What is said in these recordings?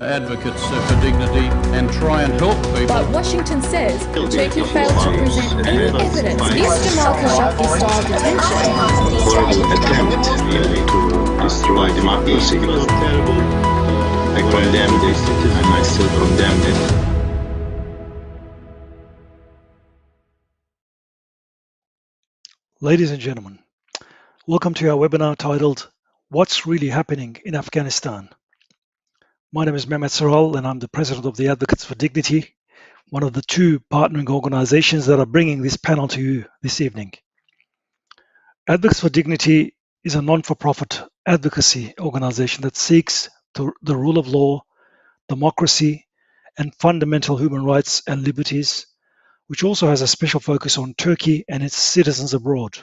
advocates for dignity and try and help people. But Washington says Turkey failed to present any evidence is Jamal Khashoggi-style detention. attempt really to destroy democracy. I condemned it and I still condemn it. Ladies and gentlemen, welcome to our webinar titled What's Really Happening in Afghanistan? My name is Mehmet Saral and I'm the president of the Advocates for Dignity, one of the two partnering organizations that are bringing this panel to you this evening. Advocates for Dignity is a non-for-profit advocacy organization that seeks to, the rule of law, democracy, and fundamental human rights and liberties which also has a special focus on Turkey and its citizens abroad.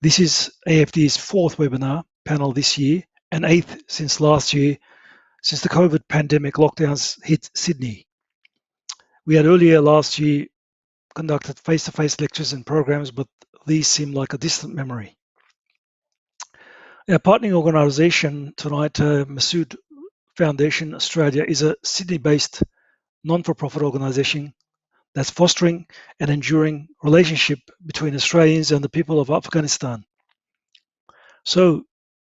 This is AFD's fourth webinar panel this year and eighth since last year, since the COVID pandemic lockdowns hit Sydney. We had earlier last year conducted face-to-face lectures and programs, but these seem like a distant memory. Our partnering organisation tonight, uh, Masood Foundation Australia, is a Sydney-based non-for-profit organisation that's fostering an enduring relationship between Australians and the people of Afghanistan. So,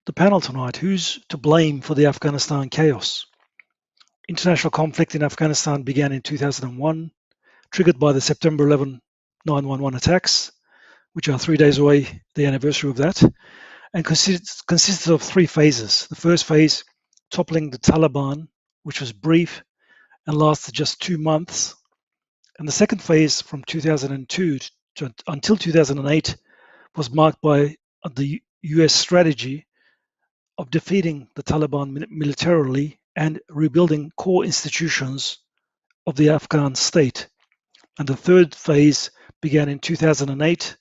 the panel tonight who's to blame for the Afghanistan chaos? International conflict in Afghanistan began in 2001, triggered by the September 11 911 attacks, which are three days away, the anniversary of that, and consists, consisted of three phases. The first phase, toppling the Taliban, which was brief and lasted just two months and the second phase from 2002 to, until 2008 was marked by the US strategy of defeating the Taliban militarily and rebuilding core institutions of the Afghan state. And the third phase began in 2008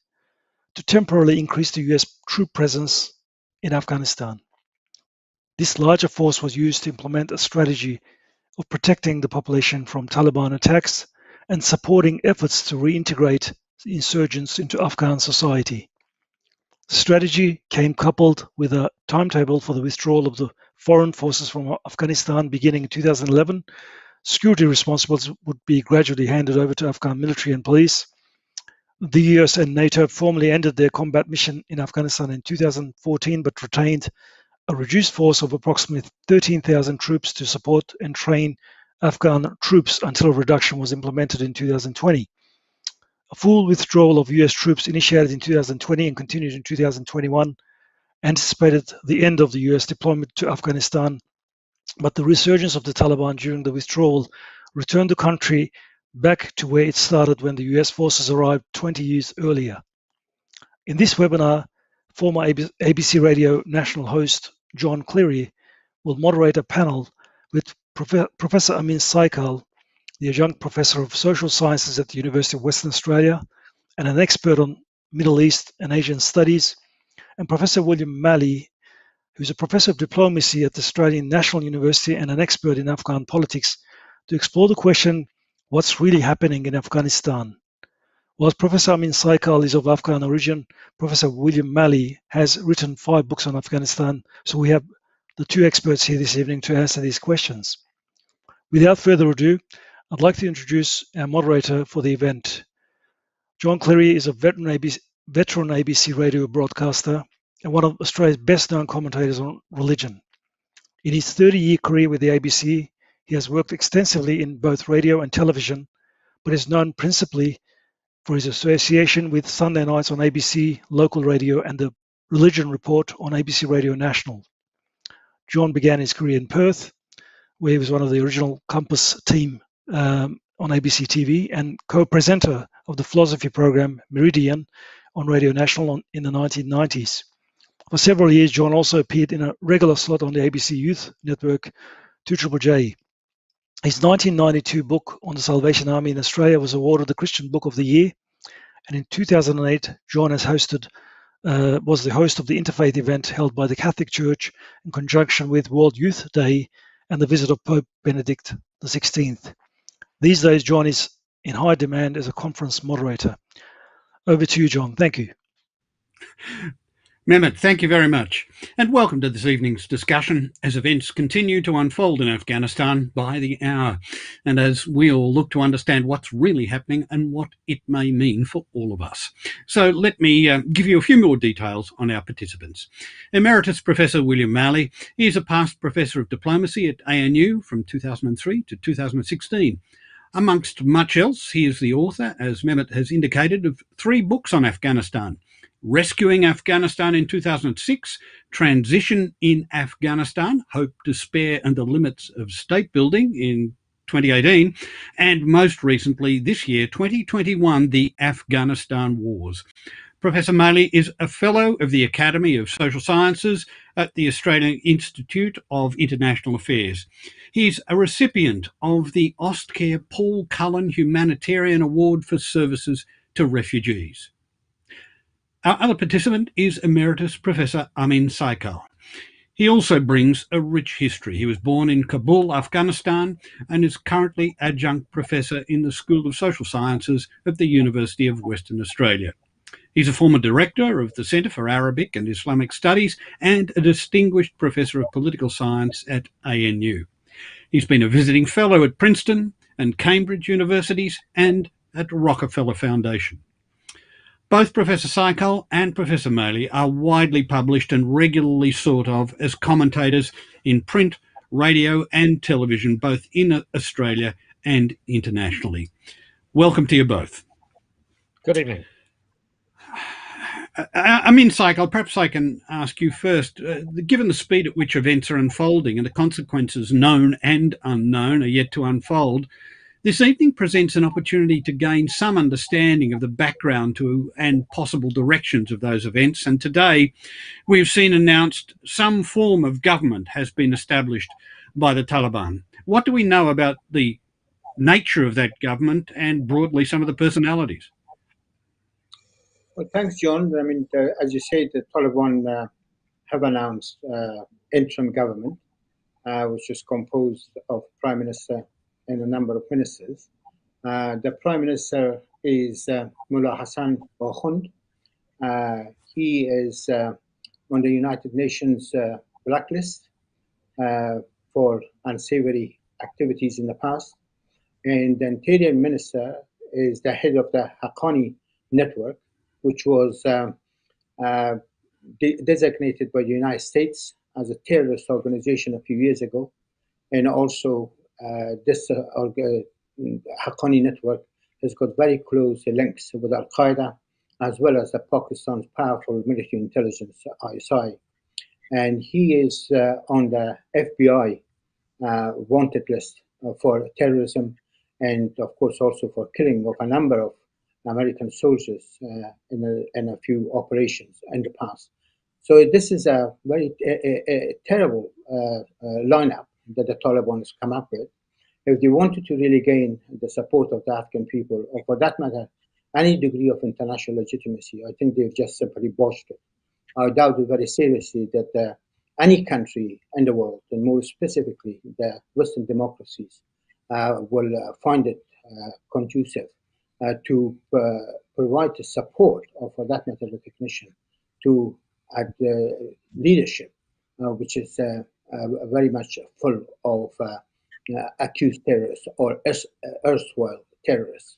to temporarily increase the US troop presence in Afghanistan. This larger force was used to implement a strategy of protecting the population from Taliban attacks and supporting efforts to reintegrate insurgents into Afghan society. Strategy came coupled with a timetable for the withdrawal of the foreign forces from Afghanistan beginning in 2011. Security responsibilities would be gradually handed over to Afghan military and police. The US and NATO formally ended their combat mission in Afghanistan in 2014 but retained a reduced force of approximately 13,000 troops to support and train Afghan troops until a reduction was implemented in 2020. A full withdrawal of US troops initiated in 2020 and continued in 2021 anticipated the end of the US deployment to Afghanistan, but the resurgence of the Taliban during the withdrawal returned the country back to where it started when the US forces arrived 20 years earlier. In this webinar, former ABC Radio national host John Cleary will moderate a panel with Professor Amin Saikal, the adjunct professor of social sciences at the University of Western Australia and an expert on Middle East and Asian studies, and Professor William Maley, who's a professor of diplomacy at the Australian National University and an expert in Afghan politics, to explore the question what's really happening in Afghanistan. Whilst Professor Amin Saikal is of Afghan origin, Professor William Maley has written five books on Afghanistan, so we have the two experts here this evening to answer these questions. Without further ado, I'd like to introduce our moderator for the event. John Cleary is a veteran ABC, veteran ABC radio broadcaster and one of Australia's best known commentators on religion. In his 30 year career with the ABC, he has worked extensively in both radio and television, but is known principally for his association with Sunday nights on ABC local radio and the Religion Report on ABC Radio National. John began his career in Perth, where he was one of the original Compass team um, on ABC TV and co-presenter of the philosophy program Meridian on Radio National on, in the 1990s. For several years, John also appeared in a regular slot on the ABC Youth Network, 2JJJ. His 1992 book on the Salvation Army in Australia was awarded the Christian Book of the Year, and in 2008, John has hosted uh, was the host of the interfaith event held by the Catholic Church in conjunction with World Youth Day and the visit of Pope Benedict XVI. These days, John is in high demand as a conference moderator. Over to you, John. Thank you. Mehmet, thank you very much. And welcome to this evening's discussion as events continue to unfold in Afghanistan by the hour. And as we all look to understand what's really happening and what it may mean for all of us. So let me uh, give you a few more details on our participants. Emeritus Professor William Maley is a past Professor of Diplomacy at ANU from 2003 to 2016. Amongst much else, he is the author, as Mehmet has indicated, of three books on Afghanistan Rescuing Afghanistan in 2006, Transition in Afghanistan, Hope, Despair and the Limits of State Building in 2018, and most recently this year, 2021, The Afghanistan Wars. Professor Maley is a Fellow of the Academy of Social Sciences at the Australian Institute of International Affairs. He's a recipient of the Austcare Paul Cullen Humanitarian Award for Services to Refugees. Our other participant is Emeritus Professor Amin Saikal. He also brings a rich history. He was born in Kabul, Afghanistan, and is currently adjunct professor in the School of Social Sciences at the University of Western Australia. He's a former director of the Centre for Arabic and Islamic Studies and a distinguished professor of political science at ANU. He's been a visiting fellow at Princeton and Cambridge universities and at the Rockefeller Foundation. Both Professor Saikal and Professor Maley are widely published and regularly sought of as commentators in print, radio, and television, both in Australia and internationally. Welcome to you both. Good evening. Amin Saikal, perhaps I can ask you first. Uh, given the speed at which events are unfolding and the consequences, known and unknown, are yet to unfold, this evening presents an opportunity to gain some understanding of the background to and possible directions of those events. And today we've seen announced some form of government has been established by the Taliban. What do we know about the nature of that government and broadly some of the personalities? Well, thanks, John. I mean, uh, as you said, the Taliban uh, have announced uh, interim government, uh, which is composed of Prime Minister and a number of ministers. Uh, the Prime Minister is uh, Mullah Hassan Akhund. Uh, he is on the United Nations blacklist for unsavory activities in the past. And the Interior Minister is the head of the Haqqani network, which was um, de- designated by the United States as a terrorist organization a few years ago, and also uh, this uh, Haqqani network has got very close links with Al Qaeda as well as the Pakistan's powerful military intelligence, ISI. And he is uh, on the FBI uh, wanted list uh, for terrorism and, of course, also for killing of a number of American soldiers uh, in, a, in a few operations in the past. So this is a very a, a terrible lineup that the Taliban has come up with. If they wanted to really gain the support of the Afghan people, or for that matter, any degree of international legitimacy, I think they've just simply botched it. I doubt it very seriously that uh, any country in the world, and more specifically the Western democracies, uh, will uh, find it uh, conducive uh, Uh, to uh, provide the support, or for that matter, recognition to uh, the leadership, uh, which is very much full of uh, accused terrorists or erstwhile terrorists.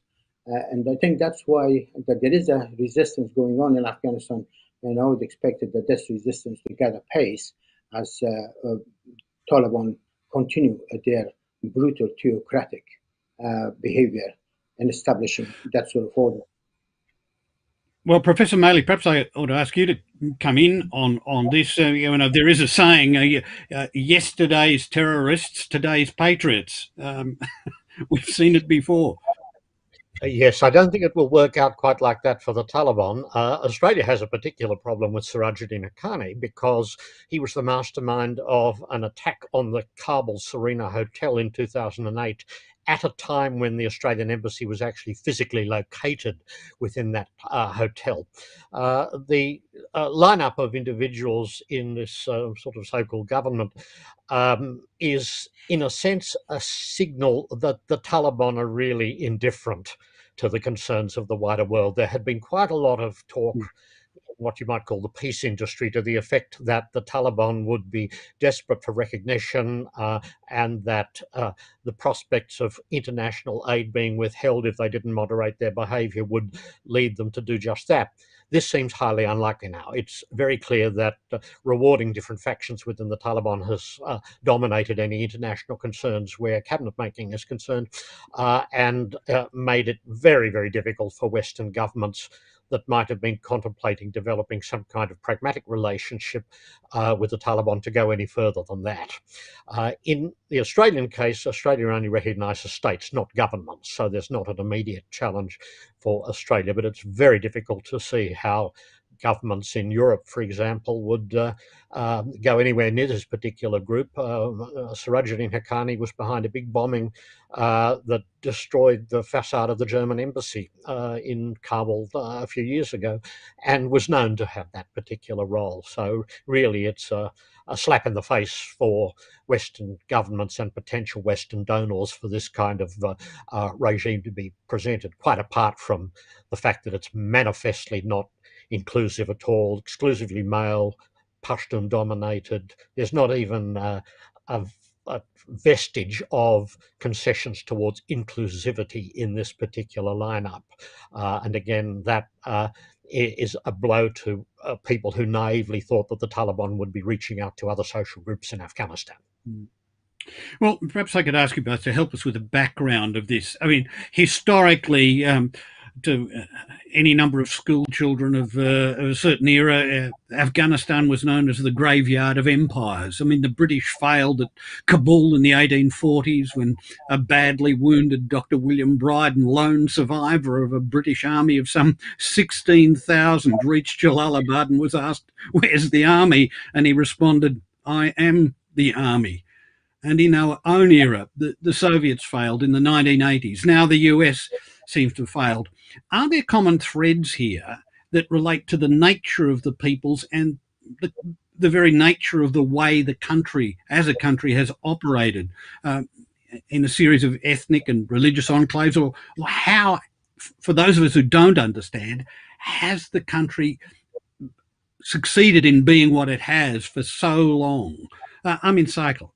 Uh, and I think that's why that there is a resistance going on in Afghanistan, and I would expect that this resistance will gather pace as uh, Taliban continue their brutal theocratic behavior in establishing that sort of order. Well, Professor Maley, perhaps I ought to ask you to come in on on this. Uh, you know, there is a saying: uh, uh, "Yesterday's terrorists, today's patriots." Um, we've seen it before. Uh, yes, I don't think it will work out quite like that for the Taliban. Uh, Australia has a particular problem with Sirajuddin Haqqani because he was the mastermind of an attack on the Kabul Serena Hotel in 2008 at a time when the Australian Embassy was actually physically located within that uh, hotel. Uh, the uh, lineup of individuals in this uh, sort of so called government um, is, in a sense, a signal that the Taliban are really indifferent to the concerns of the wider world. There had been quite a lot of talk. Mm what you might call the peace industry to the effect that the Taliban would be desperate for recognition uh, and that uh, the prospects of international aid being withheld if they didn't moderate their behavior would lead them to do just that. This seems highly unlikely now. It's very clear that uh, rewarding different factions within the Taliban has uh, dominated any international concerns where cabinet making is concerned uh, and uh, made it very, very difficult for Western governments that might have been contemplating developing some kind of pragmatic relationship uh, with the Taliban to go any further than that. Uh, in the Australian case, Australia only recognises states, not governments, so there's not an immediate challenge for Australia, but it's very difficult to see how governments in Europe, for example, would uh, uh, go anywhere near this particular group. Uh, uh Sirajuddin Haqqani was behind a big bombing uh, that destroyed the facade of the German embassy uh, in Kabul a few years ago and was known to have that particular role. So, really, it's a, a slap in the face for Western governments and potential Western donors for this kind of regime to be presented, quite apart from the fact that it's manifestly not inclusive at all, exclusively male, Pashtun dominated. There's not even uh, a, a, vestige of concessions towards inclusivity in this particular lineup. Uh, and again, that uh, is a blow to uh, people who naively thought that the Taliban would be reaching out to other social groups in Afghanistan. Mm. Well, perhaps I could ask you both to help us with the background of this. I mean, historically, um, to uh, any number of school children of, uh, of a certain era. Uh, Afghanistan was known as the graveyard of empires. I mean, the British failed at Kabul in the 1840s when a badly wounded Dr. William Brydon, lone survivor of a British army of some 16,000, reached Jalalabad and was asked, Where's the army? And he responded, I am the army. And in our own era, the, the Soviets failed in the 1980s. Now the US seems to have failed. Are there common threads here that relate to the nature of the peoples and the, the very nature of the way the country, as a country, has operated uh, in a series of ethnic and religious enclaves, or, or how, for those of us who don't understand, has the country succeeded in being what it has for so long? Uh, Amin Saikal.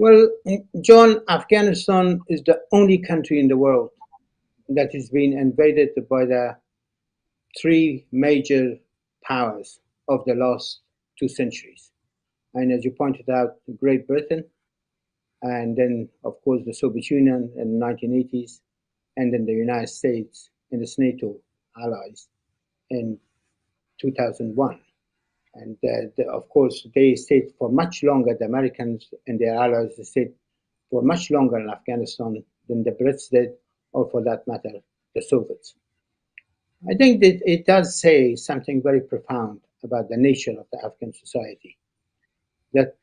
Well, eh, John, Afghanistan is the only country in the world that has been invaded by the three major powers of the last two centuries. And as you pointed out, Great Britain, and then, of course, the Soviet Union in the 1980s, and then the United States and its NATO allies in 2001. And uh, the, of course, they stayed for much longer, the Americans and their allies stayed for much longer in Afghanistan than the Brits did, or for that matter, the Soviets. I think that it does say something very profound about the nature of the Afghan society. That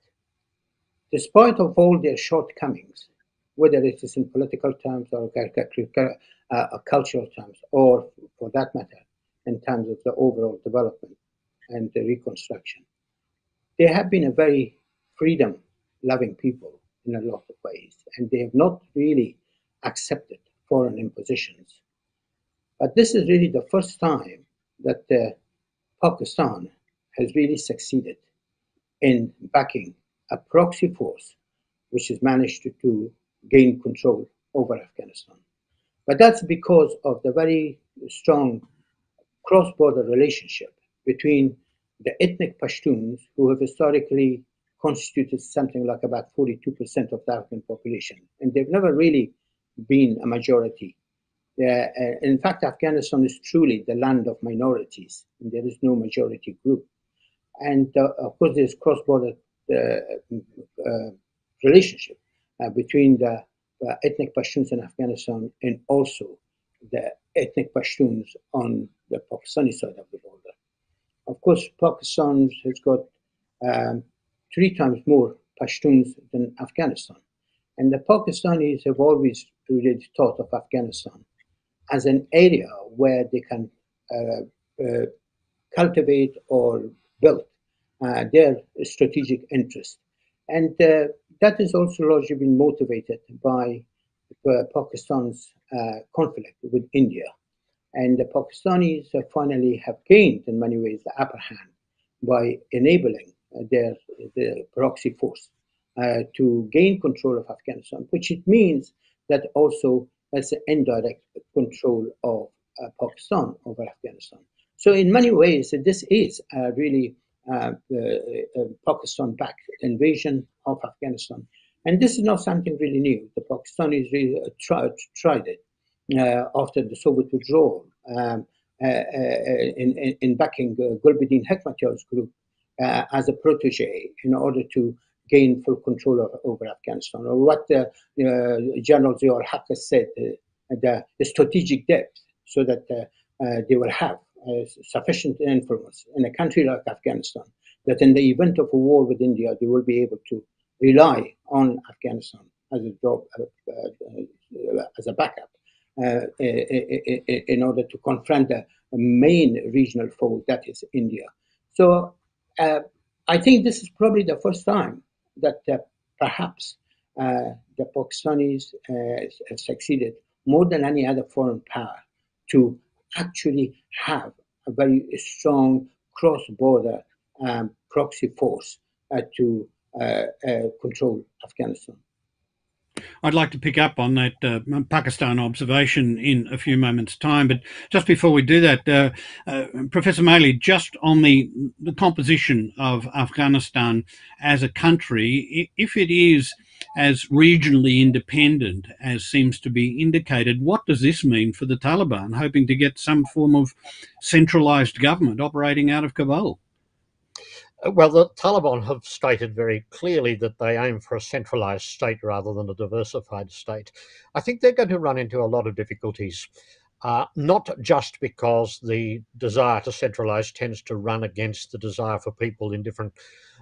despite of all their shortcomings, whether it is in political terms or uh, cultural terms, or for that matter, in terms of the overall development, and the reconstruction. They have been a very freedom loving people in a lot of ways, and they have not really accepted foreign impositions. But this is really the first time that uh, Pakistan has really succeeded in backing a proxy force which has managed to, to gain control over Afghanistan. But that's because of the very strong cross border relationship between the ethnic Pashtuns, who have historically constituted something like about 42% of the Afghan population, and they've never really been a majority. Uh, in fact, Afghanistan is truly the land of minorities, and there is no majority group. And uh, of course, there's cross-border uh, uh relationship uh, between the uh, ethnic Pashtuns in Afghanistan and also the ethnic Pashtuns on the Pakistani side of the border. Of course, Pakistan has got um, three times more Pashtuns than Afghanistan. And the Pakistanis have always really thought of Afghanistan as an area where they can uh, uh, cultivate or build uh, their strategic interest. And uh, that has also largely been motivated by uh, Pakistan's uh, conflict with India And the Pakistanis finally have gained, in many ways, the upper hand by enabling their the proxy force uh, to gain control of Afghanistan, which it means that also as an indirect control of uh, Pakistan over Afghanistan. So in many ways, this is a really uh, Pakistan-backed invasion of Afghanistan. And this is not something really new. The Pakistanis really tried, tried it uh, after the Soviet withdrawal um, uh, uh, in, in, in, backing uh, Gulbuddin Hekmatyar's group as a protege in order to gain full control of, over Afghanistan, or what General Ziaul Haq said, the, the, strategic depth, so that they will have sufficient influence in a country like Afghanistan, that in the event of a war with India, they will be able to rely on Afghanistan as a job, uh, uh, as a backup. Uh, in order to confront the main regional foe that is India. So uh, I think this is probably the first time that uh, perhaps the Pakistanis have succeeded more than any other foreign power to actually have a very strong cross-border um, proxy force uh, to uh, uh, control Afghanistan. I'd like to pick up on that uh, Pakistan observation in a few moments' time, but just before we do that, uh, uh, Professor Maley, just on the the composition of Afghanistan as a country, if it is as regionally independent as seems to be indicated, what does this mean for the Taliban, hoping to get some form of centralised government operating out of Kabul? Uh, well, the Taliban have stated very clearly that they aim for a centralized state rather than a diversified state. I think they're going to run into a lot of difficulties, uh, not just because the desire to centralize tends to run against the desire for people in different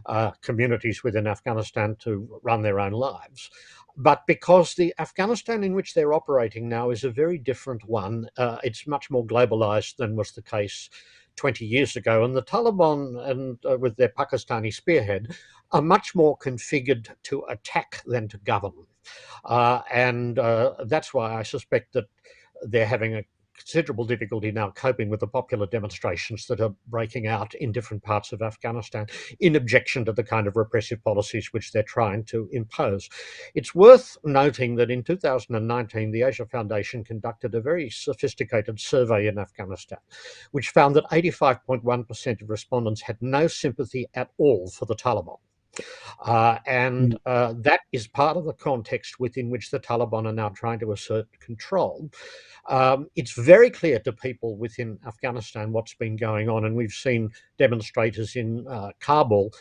uh, communities within Afghanistan to run their own lives, but because the Afghanistan in which they're operating now is a very different one. Uh, it's much more globalized than was the case 20 years ago. And the Taliban, and uh, with their Pakistani spearhead, are much more configured to attack than to govern. Uh, and uh, that's why I suspect that they're having a considerable difficulty now coping with the popular demonstrations that are breaking out in different parts of Afghanistan in objection to the kind of repressive policies which they're trying to impose. It's worth noting that in 2019, the Asia Foundation conducted a very sophisticated survey in Afghanistan, which found that 85.1% of respondents had no sympathy at all for the Taliban. Uh, and hmm. uh, that is part of the context within which the Taliban are now trying to assert control. Um, it's very clear to people within Afghanistan what's been going on, and we've seen demonstrators in uh, Kabul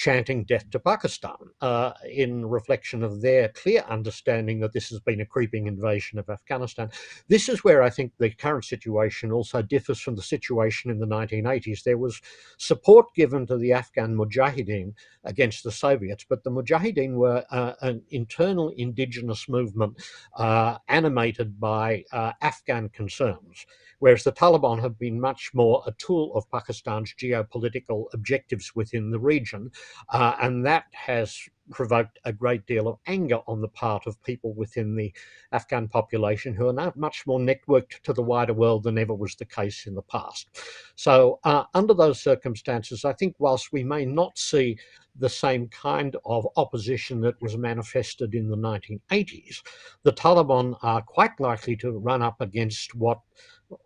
chanting death to Pakistan uh, in reflection of their clear understanding that this has been a creeping invasion of Afghanistan. This is where I think the current situation also differs from the situation in the 1980s. There was support given to the Afghan Mujahideen against the Soviets, but the Mujahideen were uh, an internal indigenous movement uh, animated by uh, Afghan concerns whereas the Taliban have been much more a tool of Pakistan's geopolitical objectives within the region. Uh, and that has provoked a great deal of anger on the part of people within the Afghan population who are now much more networked to the wider world than ever was the case in the past. So, uh, under those circumstances, I think whilst we may not see the same kind of opposition that was manifested in the 1980s, the Taliban are quite likely to run up against what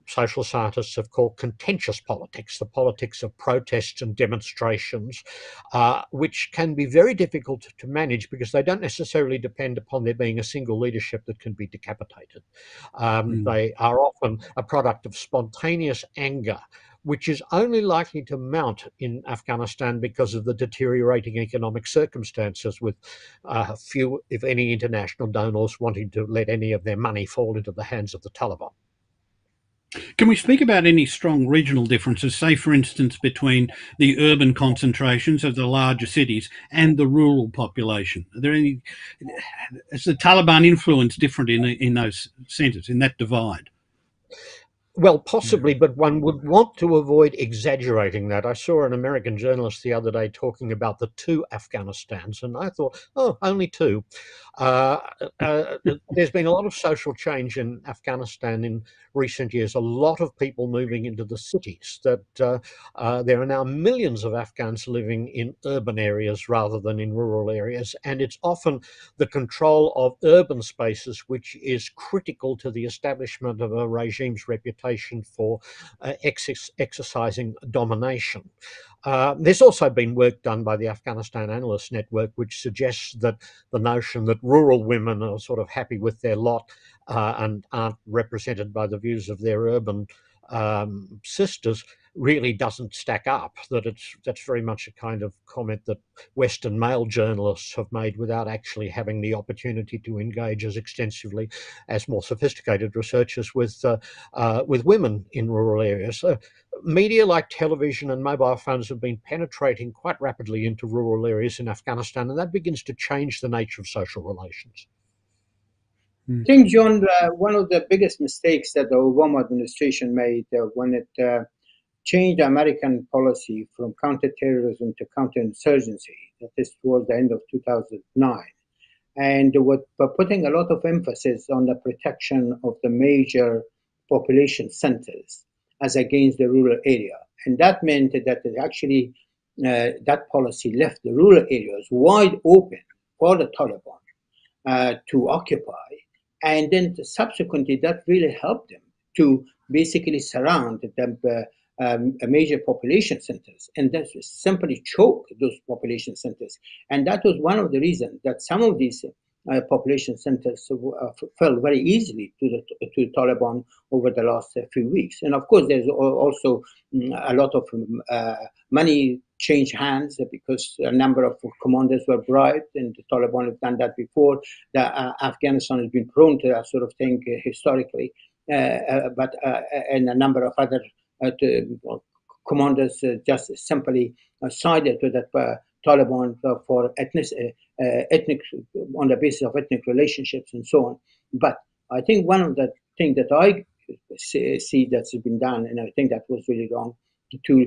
social scientists have called contentious politics, the politics of protests and demonstrations, uh, which can be very difficult to manage because they don't necessarily depend upon there being a single leadership that can be decapitated. Um, mm. They are often a product of spontaneous anger which is only likely to mount in Afghanistan because of the deteriorating economic circumstances, with uh, few, if any, international donors wanting to let any of their money fall into the hands of the Taliban. Can we speak about any strong regional differences, say, for instance, between the urban concentrations of the larger cities and the rural population? Are there any, is the Taliban influence different in, in those centres, in that divide? Well, possibly, but one would want to avoid exaggerating that. I saw an American journalist the other day talking about the two Afghanistans, and I thought, oh, only two. Uh, uh, there's been a lot of social change in Afghanistan in recent years. A lot of people moving into the cities. That uh, uh there are now millions of Afghans living in urban areas rather than in rural areas, and it's often the control of urban spaces which is critical to the establishment of a regime's reputation for uh, ex- exercising domination. Uh, there's also been work done by the Afghanistan Analyst Network, which suggests that the notion that rural women are sort of happy with their lot uh, and aren't represented by the views of their urban um, sisters really doesn't stack up. That it's that's very much a kind of comment that Western male journalists have made without actually having the opportunity to engage as extensively as more sophisticated researchers with uh, uh, with women in rural areas. Uh, media like television and mobile phones have been penetrating quite rapidly into rural areas in Afghanistan, and that begins to change the nature of social relations. Hmm. I think, John, uh, one of the biggest mistakes that the Obama administration made uh, when it uh, changed American policy from counterterrorism to counterinsurgency, that is towards the end of 2009, and with putting a lot of emphasis on the protection of the major population centers as against the rural area. And that meant that actually uh, that policy left the rural areas wide open for the Taliban uh, to occupy. And then subsequently, that really helped them to basically surround the uh, um, major population centers and then simply choke those population centers. And that was one of the reasons that some of these uh, population centers uh, fell very easily to the to Taliban over the last uh, few weeks. And of course, there's also mm, a lot of um, money changed hands because a number of commanders were bribed, and the Taliban have done that before. The, uh, Afghanistan has been prone to that sort of thing uh, historically, but and a number of other commanders just simply sided with that Taliban for ethnic, uh, uh, ethnic on the basis of ethnic relationships and so on. But I think one of the things that I see that's been done, and I think that was really wrong, to uh,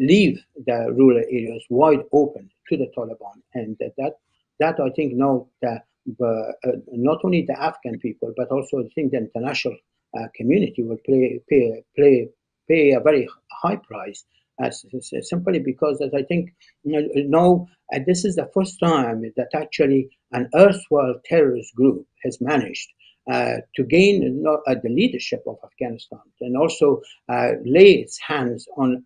leave the rural areas wide open to the Taliban, and that that, I think now that uh, not only the Afghan people but also I think the international uh, community will play pay play pay a very high price as, simply because as I think you know, uh, this is the first time that actually an erstwhile terrorist group has managed uh, to gain uh, the leadership of Afghanistan and also uh, lay its hands on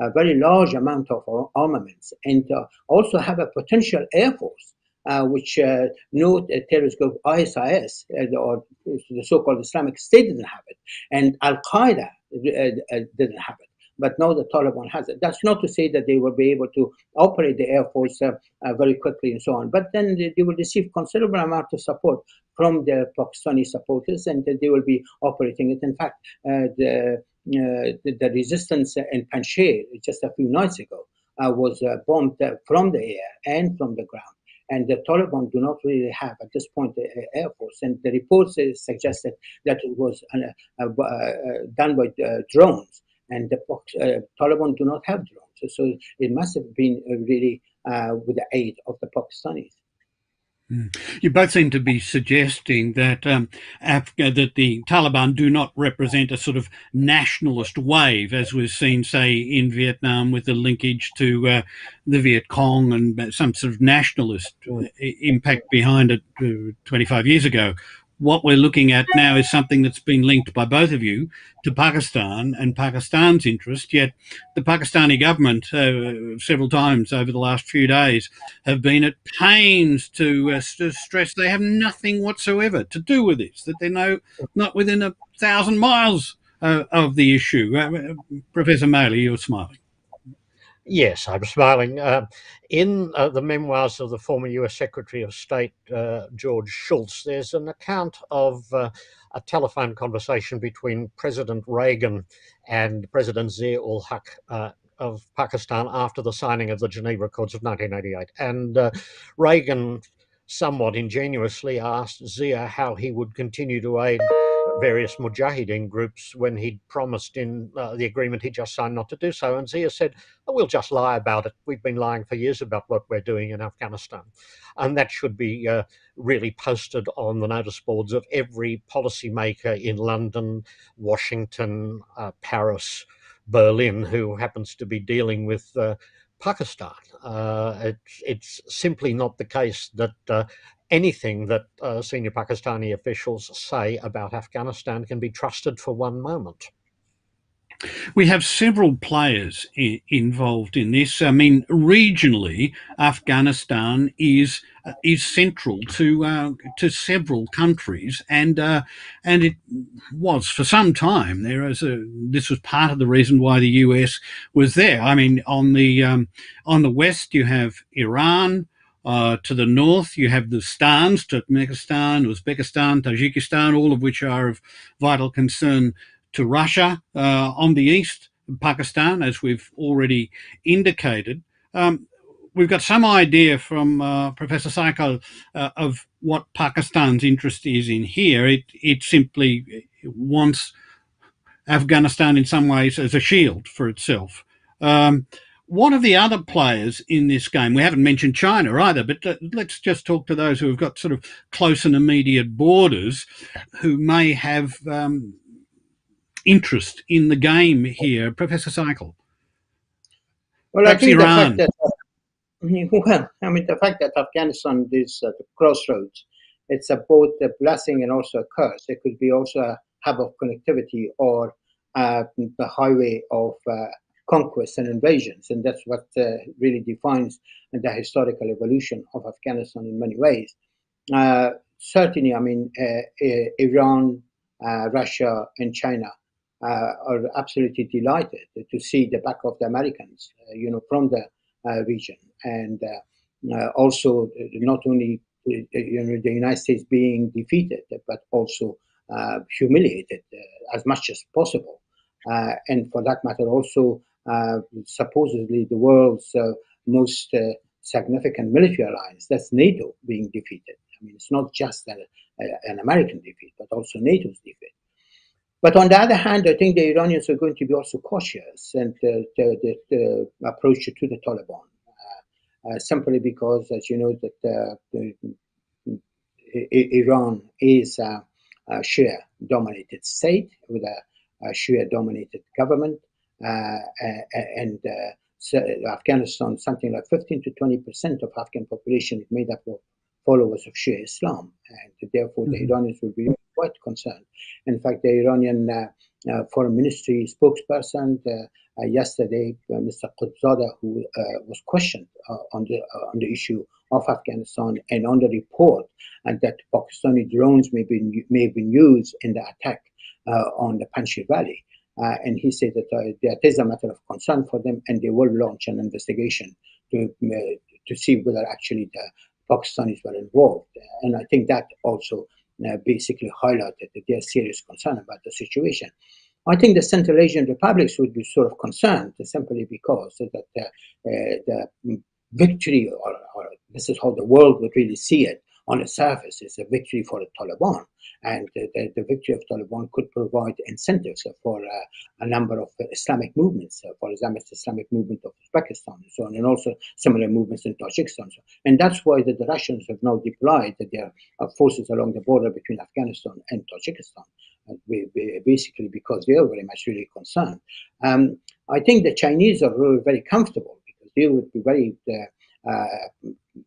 a very large amount of armaments and uh, also have a potential air force. Uh, which uh, no terrorist group ISIS or the so-called Islamic State didn't have it, and Al Qaeda didn't have it but now the Taliban has it. That's not to say that they will be able to operate the Air Force uh, uh, very quickly and so on, but then they, they, will receive considerable amount of support from their Pakistani supporters and they will be operating it. In fact, uh, the, uh, the, the, resistance in Panjshir just a few nights ago uh, was uh, bombed from the air and from the ground and the Taliban do not really have at this point an air force. And the reports suggested that it was uh, uh, uh, done by drones and the uh, Taliban do not have drones. So it must have been uh, really uh, with the aid of the Pakistanis. Hmm. You both seem to be suggesting that um, Africa, that the Taliban do not represent a sort of nationalist wave, as we've seen, say, in Vietnam, with the linkage to uh, the Viet Cong and some sort of nationalist uh, impact behind it uh, 25 years ago what we're looking at now is something that's been linked by both of you to Pakistan and Pakistan's interest. Yet the Pakistani government, uh, several times over the last few days, have been at pains to, uh, to, stress they have nothing whatsoever to do with this, that they're no, not within a thousand miles uh, of the issue. Uh, Professor Maley, you're smiling. Yes, I'm smiling. Uh, in uh, the memoirs of the former US Secretary of State, uh, George Shultz, there's an account of uh, a telephone conversation between President Reagan and President Zia ul Haq uh, of Pakistan after the signing of the Geneva Accords of 1988. And uh, Reagan somewhat ingenuously asked Zia how he would continue to aid various Mujahideen groups when he'd promised in uh, the agreement he just signed not to do so. And Zia said, oh, We'll just lie about it. We've been lying for years about what we're doing in Afghanistan. And that should be uh, really posted on the notice boards of every policymaker in London, Washington, uh, Paris, Berlin, who happens to be dealing with uh, Pakistan. Uh, it's, it's simply not the case that uh, anything that uh, senior Pakistani officials say about Afghanistan can be trusted for one moment. We have several players involved in this. I mean, regionally, Afghanistan is uh, is central to uh, to several countries, and uh, and it was for some time. There is a this was part of the reason why the US was there. I mean, on the um, on the west you have Iran. Uh, to the north, you have the stans, Turkmenistan, Uzbekistan, Tajikistan, all of which are of vital concern to Russia. Uh, on the east, Pakistan, as we've already indicated. Um, we've got some idea from uh, Professor Saikal uh, of what Pakistan's interest is in here. It, it simply wants Afghanistan in some ways as a shield for itself. Um, what are the other players in this game? We haven't mentioned China either, but let's just talk to those who have got sort of close and immediate borders who may have um, interest in the game here. Professor Saikal. Well, Perhaps I think Iran. the fact that well, I mean the fact that Afghanistan is at the crossroads, it's a both a blessing and also a curse. It could be also a hub of connectivity or uh, the highway of uh, conquest and invasions, and that's what uh, really defines the historical evolution of Afghanistan in many ways. Uh, certainly, I mean, uh, uh, Iran, uh, Russia, and China uh, are absolutely delighted to see the back of the Americans, uh, you know, from the uh, region, and uh, uh, also uh, not only uh, you know the United States being defeated, but also uh, humiliated uh, as much as possible, uh, and for that matter, also uh, supposedly the world's uh, most uh, significant military alliance, that's NATO, being defeated. I mean, it's not just a, a- an American defeat, but also NATO's defeat. But on the other hand, I think the Iranians are going to be also cautious and uh, the, the, the approach to the Taliban, uh, uh, simply because, as you know, that uh, the, Iran is a, a Shia-dominated state with a, a Shia-dominated government, uh, and uh, so Afghanistan, something like 15 to 20 percent of Afghan population is made up of followers of Shia Islam, and therefore the Mhm. Iranians will be quite concerned. In fact, the Iranian uh, uh, Foreign Ministry spokesperson uh, uh, yesterday, Mr. Qudzada, who was questioned on the on the issue of Afghanistan and on the report, and that Pakistani drones may be may have been used in the attack on the Panjshir Valley. Uh, and he said that uh, that is a matter of concern for them, and they will launch an investigation to uh, to see whether actually the Pakistanis were involved. And I think that also basically highlighted that serious concern about the situation. I think the Central Asian republics would be sort of concerned simply because that uh, uh, the victory, or, or this is how the world would really see it on the surface, is a victory for the Taliban. And the, the victory of Taliban could provide incentives for uh, a number of Islamic movements, uh, for example, the Islamic movement of Uzbekistan and so on, and also similar movements in Tajikistan. So, and that's why the, the Russians have now deployed their uh, forces along the border between Afghanistan and Tajikistan, uh, ba- ba- basically because they are very much really concerned. Um, I think the Chinese are really very comfortable because they would be very, uh,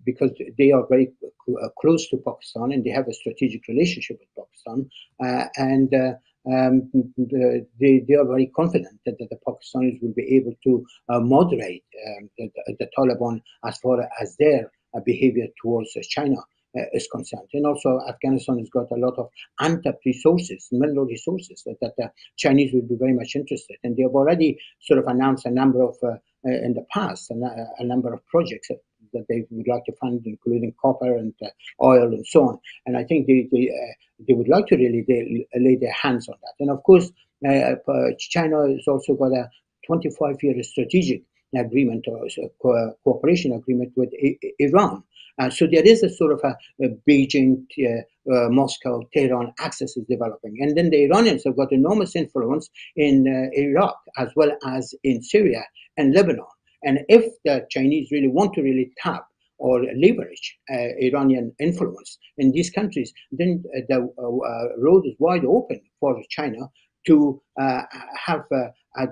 because they are very uh, close to Pakistan and they have a strategic relationship with Pakistan, uh, and uh, um, they, they are very confident that, that the Pakistanis will be able to uh, moderate um, the, the, Taliban as far as their uh, behavior towards uh, China uh, is concerned. And also, Afghanistan has got a lot of untapped resources, mineral resources that, that the Chinese will be very much interested. And they have already sort of announced a number of, uh, uh, in the past, a, a number of projects that, they would like to fund, including copper and uh, oil and so on. And I think they, they, uh, they would like to really lay, lay their hands on that. And of course, uh, China has also got a 25 year strategic agreement or co- cooperation agreement with I- Iran. Uh, so there is a sort of a, a Beijing uh, uh, Moscow, Tehran axis is developing. And then the Iranians have got enormous influence in Iraq as well as in Syria and Lebanon. And if the Chinese really want to really tap or leverage uh, Iranian influence in these countries, then uh, the uh, road is wide open for China to uh, have a, a,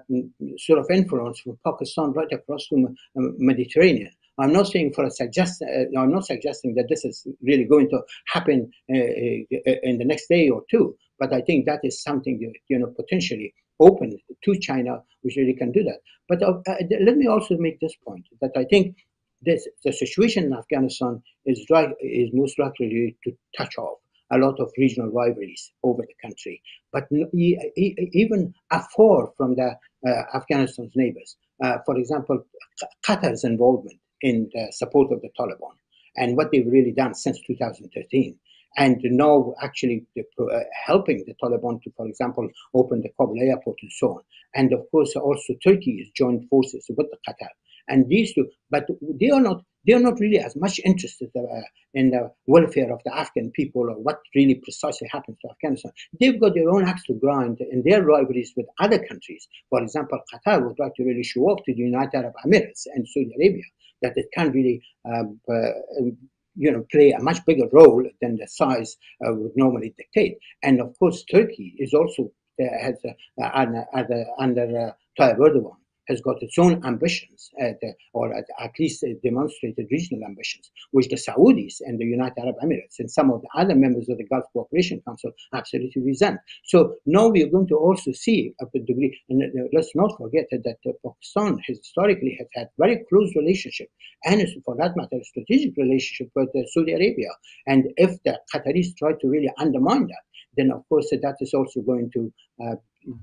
sort of influence from Pakistan right across the Mediterranean. I'm not saying for a suggest. Uh, I'm not suggesting that this is really going to happen uh, in the next day or two. But I think that is something that, you know potentially open to China, which really can do that. But uh, uh, let me also make this point that I think this the situation in Afghanistan is right is most likely to touch off a lot of regional rivalries over the country. But even afar from the uh, Afghanistan's neighbors, uh, for example, Qatar's involvement in the support of the Taliban and what they've really done since 2013 and now actually uh, helping the Taliban to, for example, open the Kabul airport and so on. And of course, also Turkey has joined forces with Qatar. And these two, but they are not they are not really as much interested uh, in the welfare of the Afghan people or what really precisely happens to Afghanistan. They've got their own axe to grind in their rivalries with other countries. For example, Qatar would like to really show off to the United Arab Emirates and Saudi Arabia that it can really um, uh, you know, play a much bigger role than the size uh, would normally dictate. And of course, Turkey is also uh, has uh, under, under uh, Tayyip Erdogan has got its own ambitions, uh, at, or at, at least uh, demonstrated regional ambitions, which the Saudis and the United Arab Emirates and some of the other members of the Gulf Cooperation Council absolutely resent. So now we are going to also see a degree, and uh, let's not forget that Pakistan historically has had very close relationship, and for that matter, strategic relationship with Saudi Arabia. And if the Qataris try to really undermine that, then of course that is also going to uh,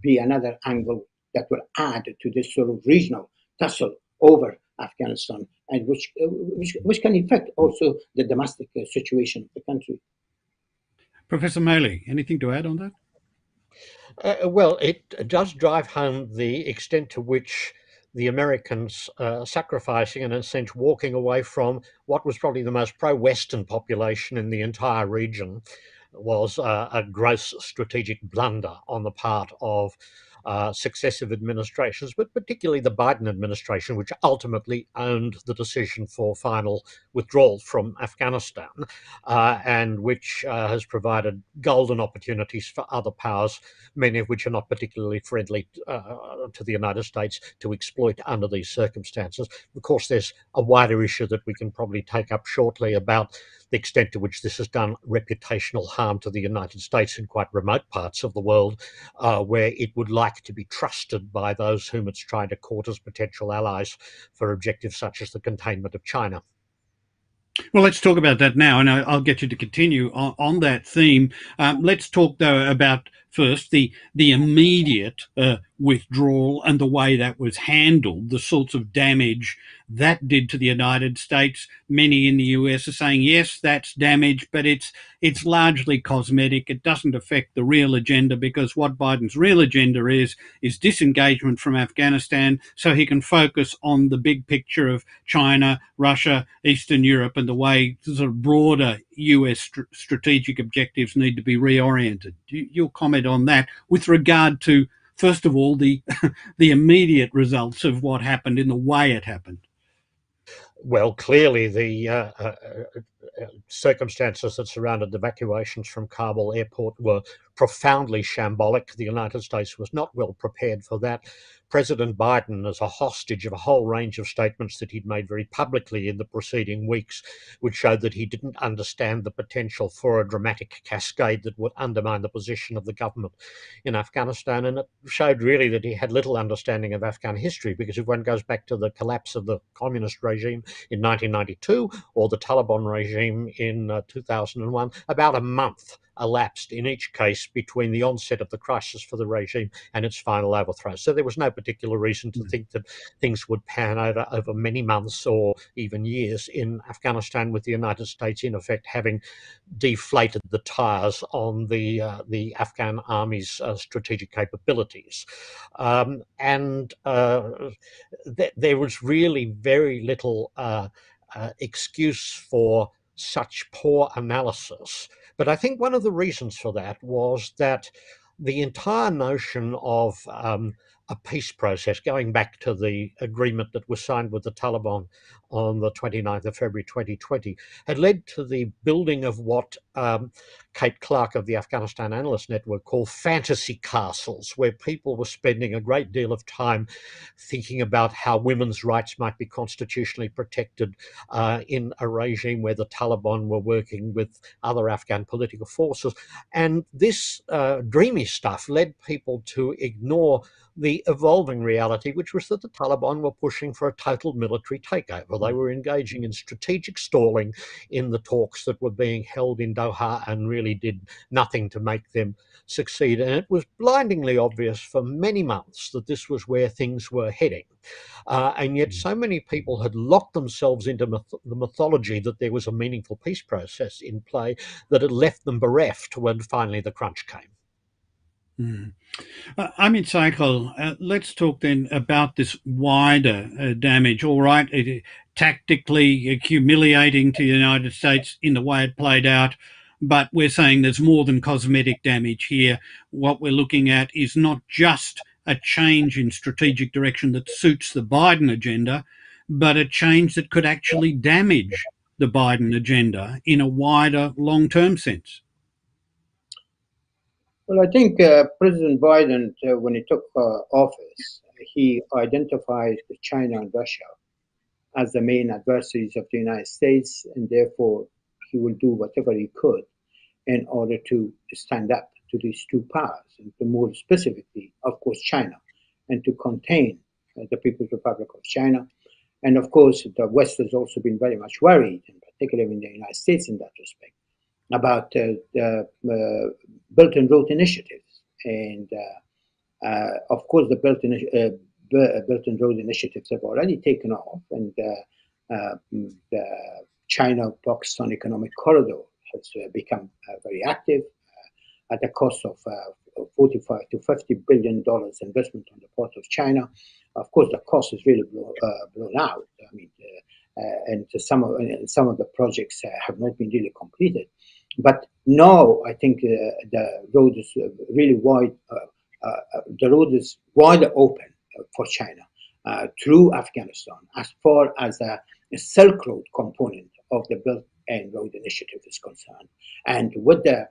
be another angle that will add to this sort of regional tussle over Afghanistan, and which, uh, which, which can affect also the domestic uh, situation of the country. Professor Maley, anything to add on that? Uh, well, it does drive home the extent to which the Americans uh, sacrificing and, in a sense, walking away from what was probably the most pro Western population in the entire region was uh, a gross strategic blunder on the part of uh, successive administrations, but particularly the Biden administration, which ultimately owned the decision for final withdrawal from Afghanistan, uh, and which uh, has provided golden opportunities for other powers, many of which are not particularly friendly uh, to the United States, to exploit under these circumstances. Of course, there's a wider issue that we can probably take up shortly about the extent to which this has done reputational harm to the United States in quite remote parts of the world, uh, where it would like to be trusted by those whom it's trying to court as potential allies for objectives such as the containment of China. Well, let's talk about that now, and I'll get you to continue on, on that theme. Um, let's talk, though, about first the the immediate uh, withdrawal and the way that was handled, the sorts of damage that did to the United States. Many in the US are saying, yes, that's damage, but it's it's largely cosmetic. It doesn't affect the real agenda because what Biden's real agenda is is disengagement from Afghanistan so he can focus on the big picture of China, Russia, Eastern Europe, and the way sort of broader US st- strategic objectives need to be reoriented. You'll comment on that with regard to first of all the the immediate results of what happened in the way it happened well, clearly the uh, uh, uh, circumstances that surrounded the evacuations from Kabul airport were profoundly shambolic. The United States was not well prepared for that. President Biden as a hostage of a whole range of statements that he'd made very publicly in the preceding weeks, which showed that he didn't understand the potential for a dramatic cascade that would undermine the position of the government in Afghanistan. And it showed really that he had little understanding of Afghan history, because if one goes back to the collapse of the communist regime in 1992 or the Taliban regime in uh, 2001, about a month elapsed in each case between the onset of the crisis for the regime and its final overthrow. So there was no particular reason to mm. think that things would pan over over many months or even years in Afghanistan, with the United States in effect having deflated the tires on the uh, the Afghan army's uh, strategic capabilities, um, and uh, th- there was really very little uh, uh, excuse for such poor analysis But I think one of the reasons for that was that the entire notion of um, a peace process, going back to the agreement that was signed with the Taliban on the 29th of February 2020, had led to the building of what um, Kate Clark of the Afghanistan Analyst Network called fantasy castles, where people were spending a great deal of time thinking about how women's rights might be constitutionally protected uh, in a regime where the Taliban were working with other Afghan political forces. And this uh, dreamy stuff led people to ignore the evolving reality, which was that the Taliban were pushing for a total military takeover. They were engaging in strategic stalling in the talks that were being held in Doha and really did nothing to make them succeed. And it was blindingly obvious for many months that this was where things were heading. Uh, and yet, so many people had locked themselves into myth- the mythology that there was a meaningful peace process in play that it left them bereft when finally the crunch came. Mm. Uh, Amin Saikal, uh, let's talk then about this wider uh, damage. All right, it, tactically humiliating to the United States in the way it played out, but we're saying there's more than cosmetic damage here. What we're looking at is not just a change in strategic direction that suits the Biden agenda, but a change that could actually damage the Biden agenda in a wider long term sense. Well, I think uh, President Biden, uh, when he took uh, office, he identified China and Russia as the main adversaries of the United States, and therefore he will do whatever he could in order to stand up to these two powers, and more specifically, of course, China, and to contain uh, the People's Republic of China. And of course, the West has also been very much worried, and particularly in the United States in that respect, about uh, the uh, Belt and Road initiatives. And uh, of course, the Belt, initi- Belt and Road initiatives have already taken off, and the China-Pakistan economic corridor has become very active at the cost of 45 to 50 billion dollars investment on the part of China. Of course, the cost is really blown, uh, blown out. I mean, uh, and some of some of the projects uh, have not been really completed. But now I think uh, the road is uh, really wide. Uh, the road is wide open for China through Afghanistan as far as a, Silk Road component of the Belt and Road Initiative is concerned. And with the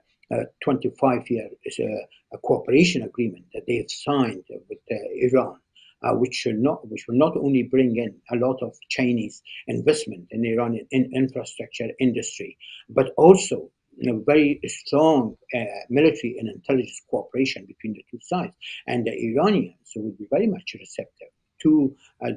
25-year uh, cooperation agreement that they have signed with uh, Iran, uh, which should not which will not only bring in a lot of Chinese investment in Iranian in infrastructure industry, but also know, very strong uh, military and intelligence cooperation between the two sides. And the Iranians will be very much receptive to uh,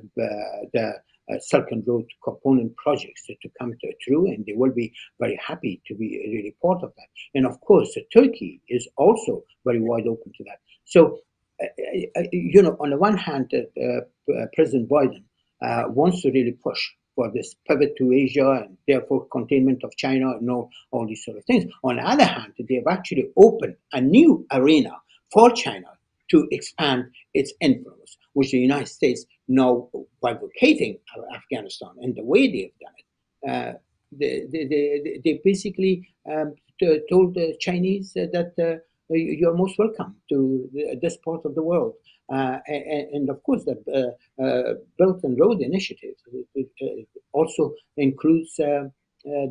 the uh, Road component projects to, come to, through, and they will be very happy to be really part of that. And of course, Turkey is also very wide open to that. So, uh, uh, you know, on the one hand, uh, President Biden wants to really push for this pivot to Asia and therefore containment of China and all, all these sort of things. On the other hand, they've actually opened a new arena for China to expand its influence, which the United States now, by vacating Afghanistan and the way they've done it, uh, they, they, they, they, basically um, told the Chinese that uh, you're most welcome to this part of the world. Uh, and, and, of course, the uh, uh, Belt and Road Initiative also includes the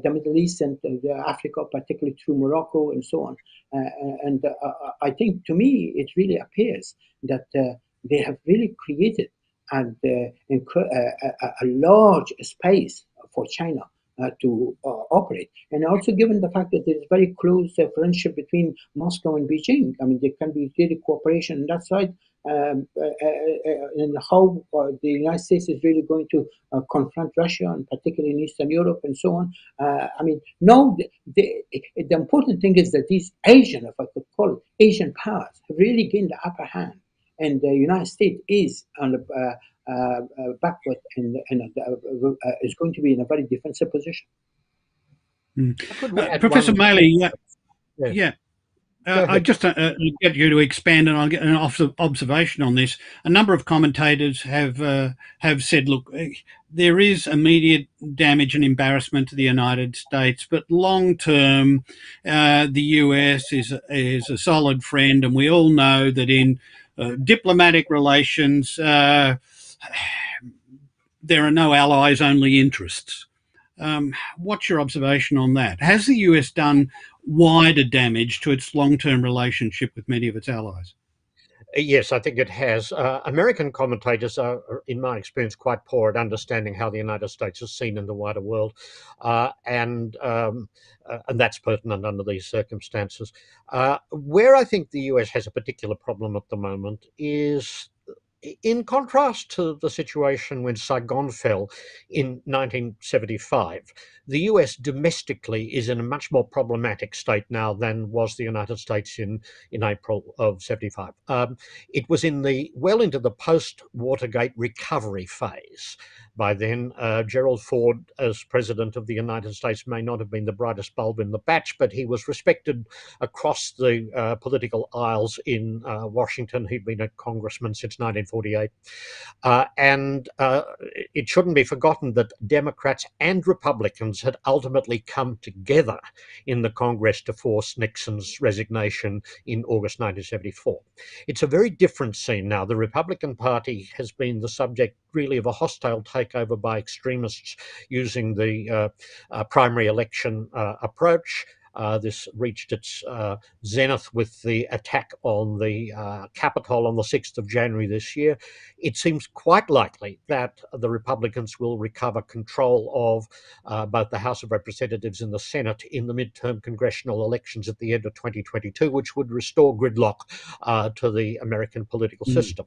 Middle East and Africa, particularly through Morocco and so on. and I think to me, it really appears that they have really created and a, a large space for China uh, to uh, operate. And also given the fact that there's very close uh, friendship between Moscow and Beijing, I mean, there can be really cooperation on that side. Um, uh, uh, uh, and how the United States is really going to confront Russia, and particularly in Eastern Europe and so on. I mean, no, the, the, the important thing is that these Asian, if I could call it, Asian powers have really gained the upper hand and the United States is on the uh, uh, backward and, and uh, is going to be in a very defensive position. Mm. Professor Maley, yeah, yeah. Uh, I just uh, uh, get you to expand, and I'll get an observation on this. A number of commentators have uh, have said, "Look, eh, there is immediate damage and embarrassment to the United States, but long term, uh, the US is is a solid friend, and we all know that in uh, diplomatic relations, there are no allies, only interests." Um, what's your observation on that? Has the US done wider damage to its long term relationship with many of its allies? Uh, yes, I think it has. Uh, American commentators are, in my experience, quite poor at understanding how the United States is seen in the wider world, uh, and um, uh, and that's pertinent under these circumstances. Uh, where I think the US has a particular problem at the moment is in contrast to the situation when Saigon fell in 1975, the US domestically is in a much more problematic state now than was the United States in, in April of 75. Um, it was in the well into the post Watergate recovery phase by then. Uh, Gerald Ford, as President of the United States, may not have been the brightest bulb in the batch, but he was respected across the uh, political aisles in uh, Washington. He'd been a congressman since 1948. Uh, and uh, it shouldn't be forgotten that Democrats and Republicans had ultimately come together in the Congress to force Nixon's resignation in August 1974. It's a very different scene now. The Republican Party has been the subject really of a hostile takeover by extremists using the uh, uh, primary election uh, approach. Uh, this reached its uh, zenith with the attack on the uh, Capitol on the 6th of January this year. It seems quite likely that the Republicans will recover control of uh, both the House of Representatives and the Senate in the midterm congressional elections at the end of 2022, which would restore gridlock uh, to the American political mm. system.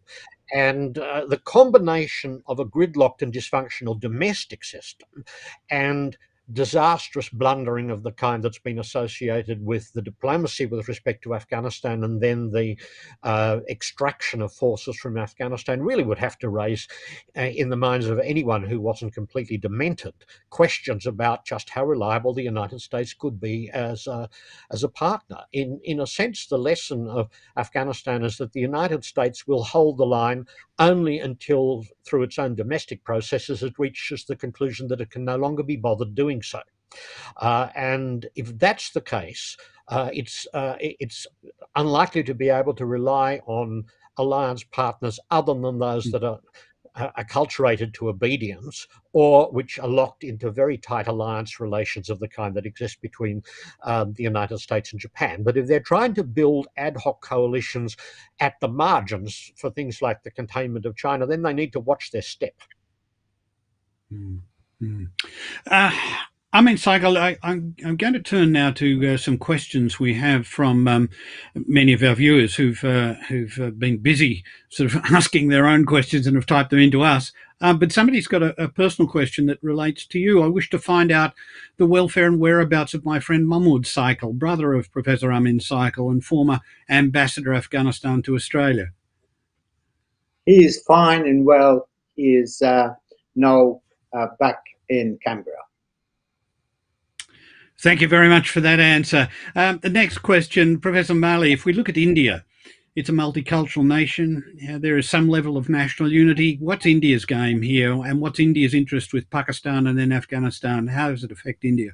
And uh, the combination of a gridlocked and dysfunctional domestic system and disastrous blundering of the kind that's been associated with the diplomacy with respect to Afghanistan and then the uh, extraction of forces from Afghanistan really would have to raise, uh, in the minds of anyone who wasn't completely demented, questions about just how reliable the United States could be as a, as a partner. In, in a sense, the lesson of Afghanistan is that the United States will hold the line only until, through its own domestic processes, it reaches the conclusion that it can no longer be bothered doing so. Uh, and if that's the case, uh, it's uh, it's unlikely to be able to rely on alliance partners other than those hmm. that are acculturated to obedience or which are locked into very tight alliance relations of the kind that exist between um, the United States and Japan. But if they're trying to build ad hoc coalitions at the margins for things like the containment of China, then they need to watch their step. Mm-hmm. Uh, I mean, Saikal, I, am going to turn now to uh, some questions we have from um, many of our viewers who've uh, who've uh, been busy sort of asking their own questions and have typed them into us. Um, but somebody's got a, a, personal question that relates to you. I wish to find out the welfare and whereabouts of my friend Mahmoud Saikal, brother of Professor Amin Saikal and former ambassador Afghanistan to Australia. He is fine and well. He is uh, uh, back in Canberra. Thank you very much for that answer. Um, the next question, Professor Maley, if we look at India, it's a multicultural nation. there is some level of national unity. What's India's game here, and what's India's interest with Pakistan and then Afghanistan? How does it affect India?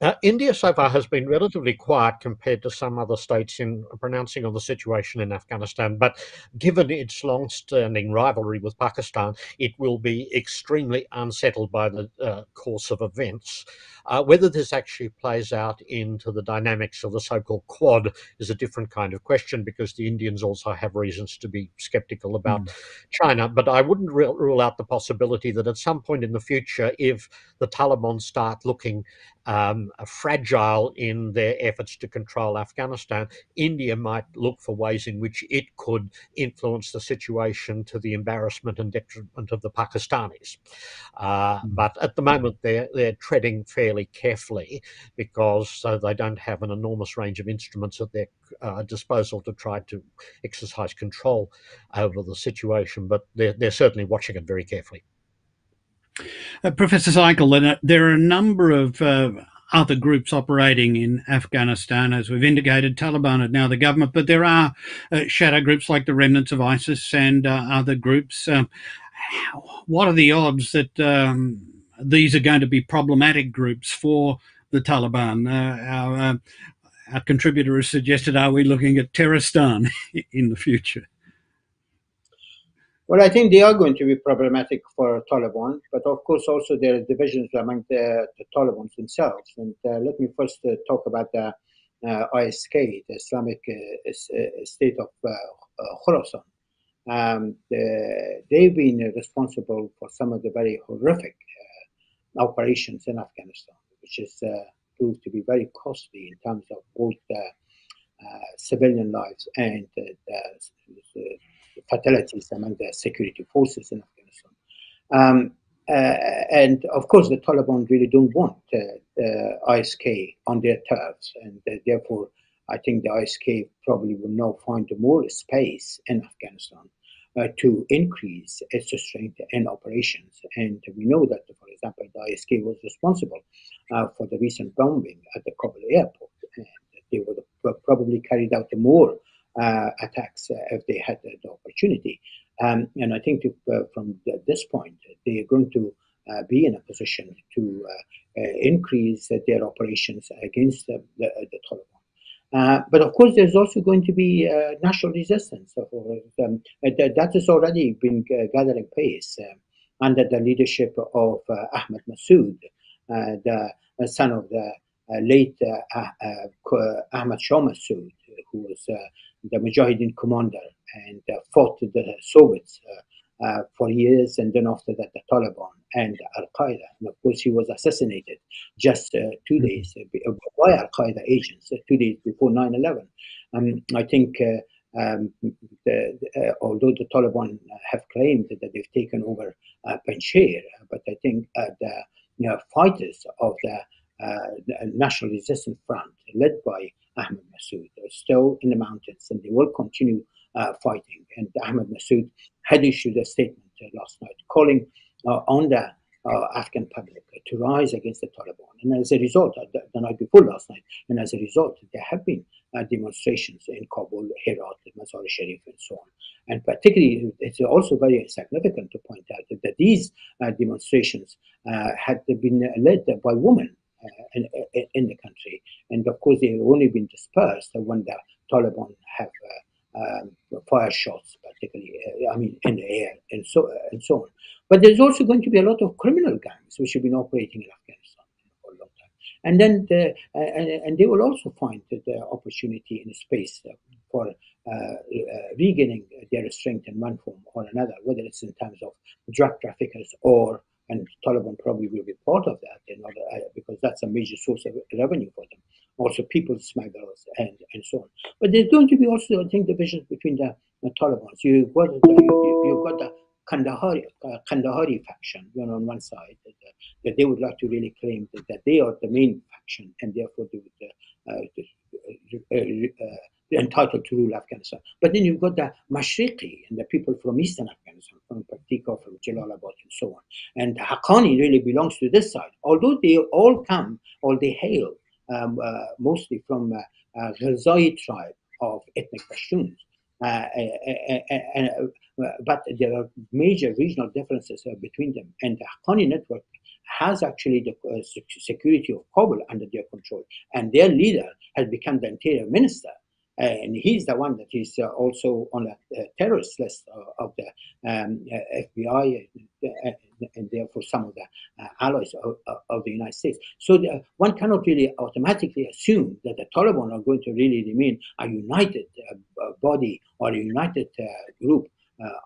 Uh, India so far has been relatively quiet compared to some other states in pronouncing on the situation in Afghanistan. But given its long standing rivalry with Pakistan, it will be extremely unsettled by the uh, course of events. Uh, whether this actually plays out into the dynamics of the so called Quad is a different kind of question because the Indians also have reasons to be skeptical about mm. China. But I wouldn't rule out the possibility that at some point in the future, if the Taliban start looking um, fragile in their efforts to control Afghanistan, India might look for ways in which it could influence the situation to the embarrassment and detriment of the Pakistanis. Uh, mm. But at the moment, they're, they're treading fairly carefully because uh, they don't have an enormous range of instruments at their uh, disposal to try to exercise control over the situation. But they're, they're certainly watching it very carefully. Uh, Professor Saikal, there are a number of uh, other groups operating in Afghanistan. As we've indicated, Taliban are now the government, but there are uh, shadow groups like the remnants of ISIS and uh, other groups. Um, what are the odds that um, these are going to be problematic groups for the Taliban? Uh, our, uh, our contributor has suggested, are we looking at Terroristan in the future? Well, I think they are going to be problematic for Taliban, but of course also there are divisions among the, the Taliban themselves. And uh, let me first uh, talk about the uh, ISK, the Islamic uh, uh, State of uh, Khorasan. Um, the, they've been responsible for some of the very horrific operations in Afghanistan, which has proved to be very costly in terms of both civilian lives and the fatalities among the security forces in Afghanistan. Um, uh, and of course, the Taliban really don't want uh, ISK on their turfs, and uh, therefore, I think the ISK probably will now find more space in Afghanistan uh, to increase its strength and operations. And we know that, for example, the ISK was responsible uh, for the recent bombing at the Kabul airport, and they would have probably carried out more uh, attacks uh, if they had the opportunity. Um, and I think uh, from this point, they are going to be in a position to increase their operations against the, the, the Taliban. Uh, but of course, there's also going to be uh, national resistance. So, um, that has already been uh, gathering pace under the leadership of Ahmed Massoud, the son of the late Ahmed Shah Massoud, who was the Mujahideen commander and uh, fought the Soviets uh, uh, for years, and then after that the Taliban and Al Qaeda. And of course, he was assassinated just two mm-hmm. days by Al Qaeda agents, two days before 9/11. Um, I think. Um, the, uh, although the Taliban have claimed that they've taken over uh, Panjshir, but I think uh, the you know, fighters of the National Resistance Front, led by Ahmed Massoud. They're still in the mountains and they will continue uh, fighting. And Ahmed Massoud had issued a statement uh, last night calling uh, on the uh, Afghan public to rise against the Taliban. And as a result, uh, the, the, night before last night, and as a result, there have been uh, demonstrations in Kabul, Herat, Mazar-e-Sharif, and so on. And particularly, it's also very significant to point out that, that these demonstrations had been led by women in, in, the country. And of course, they've only been dispersed when the Taliban have uh, um, fire shots, particularly, uh, I mean, in the air and so and so on. But there's also going to be a lot of criminal gangs which have been operating in Afghanistan for a long time. And then the, uh, and, and, they will also find the opportunity in space for uh, uh, regaining their strength in one form or another, whether it's in terms of drug traffickers or and Taliban probably will be part of that in order, uh, because that's a major source of revenue for them. Also, people smugglers and, and so on. But there's going to be also, I think, divisions between the, the Taliban. So you've got the, you, you've got the Kandahari, uh, Kandahari faction, you know, on one side, that, uh, that they would like to really claim that, that they are the main faction, and therefore they would uh, uh, uh entitled to rule Afghanistan. But then you've got the Mashriqi and the people from eastern Afghanistan, from Paktika, from Jalalabad, and so on. And Haqqani really belongs to this side, although they all come or they hail um, uh, mostly from uh, uh, Ghilzai tribe of ethnic Pashtuns. Uh, uh, uh, but there are major regional differences between them, and the Haqqani network has actually the security of Kabul under their control, and their leader has become the interior minister and he's the one that is uh, also on a terrorist list of, of the um, uh, FBI uh, and therefore some of the uh, allies of, of, the United States. So the, one cannot really automatically assume that the Taliban are going to really remain a united uh, body or a united uh, group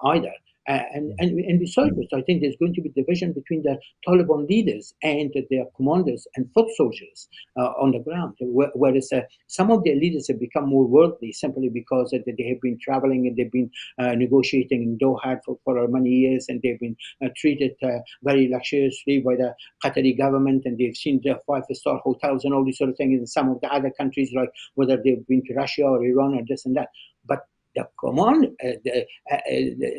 either. Uh, and, and, and besides which, I think there's going to be division between the Taliban leaders and their commanders and foot soldiers uh, on the ground. Whereas uh, some of their leaders have become more worldly simply because they have been traveling and they've been uh, negotiating in Doha for, for many years and they've been uh, treated uh, very luxuriously by the Qatari government and they've seen the five-star hotels and all these sort of things in some of the other countries, like whether they've been to Russia or Iran or this and that. But the command, uh, the, uh, uh,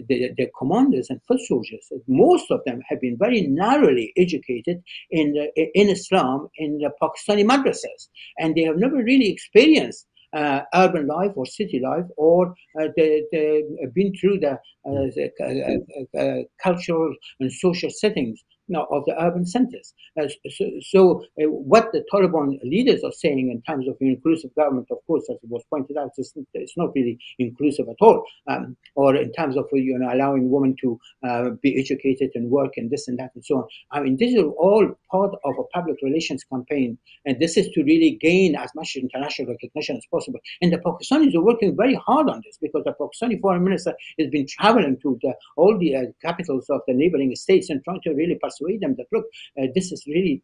the, the, commanders and foot soldiers, most of them have been very narrowly educated in in Islam in the Pakistani madrasas, and they have never really experienced uh, urban life or city life, or uh, they, they been through the, uh, the cultural and social settings know, of the urban centers. Uh, so, so uh, what the Taliban leaders are saying in terms of inclusive government, of course, as it was pointed out, it's, it's not really inclusive at all. Um, or in terms of you know allowing women to uh, be educated and work and this and that and so on. I mean, these are all part of a public relations campaign, and this is to really gain as much international recognition as possible. And the Pakistanis are working very hard on this because the Pakistani foreign minister has been traveling to the, all the uh, capitals of the neighboring states and trying to really them that look, uh, this is really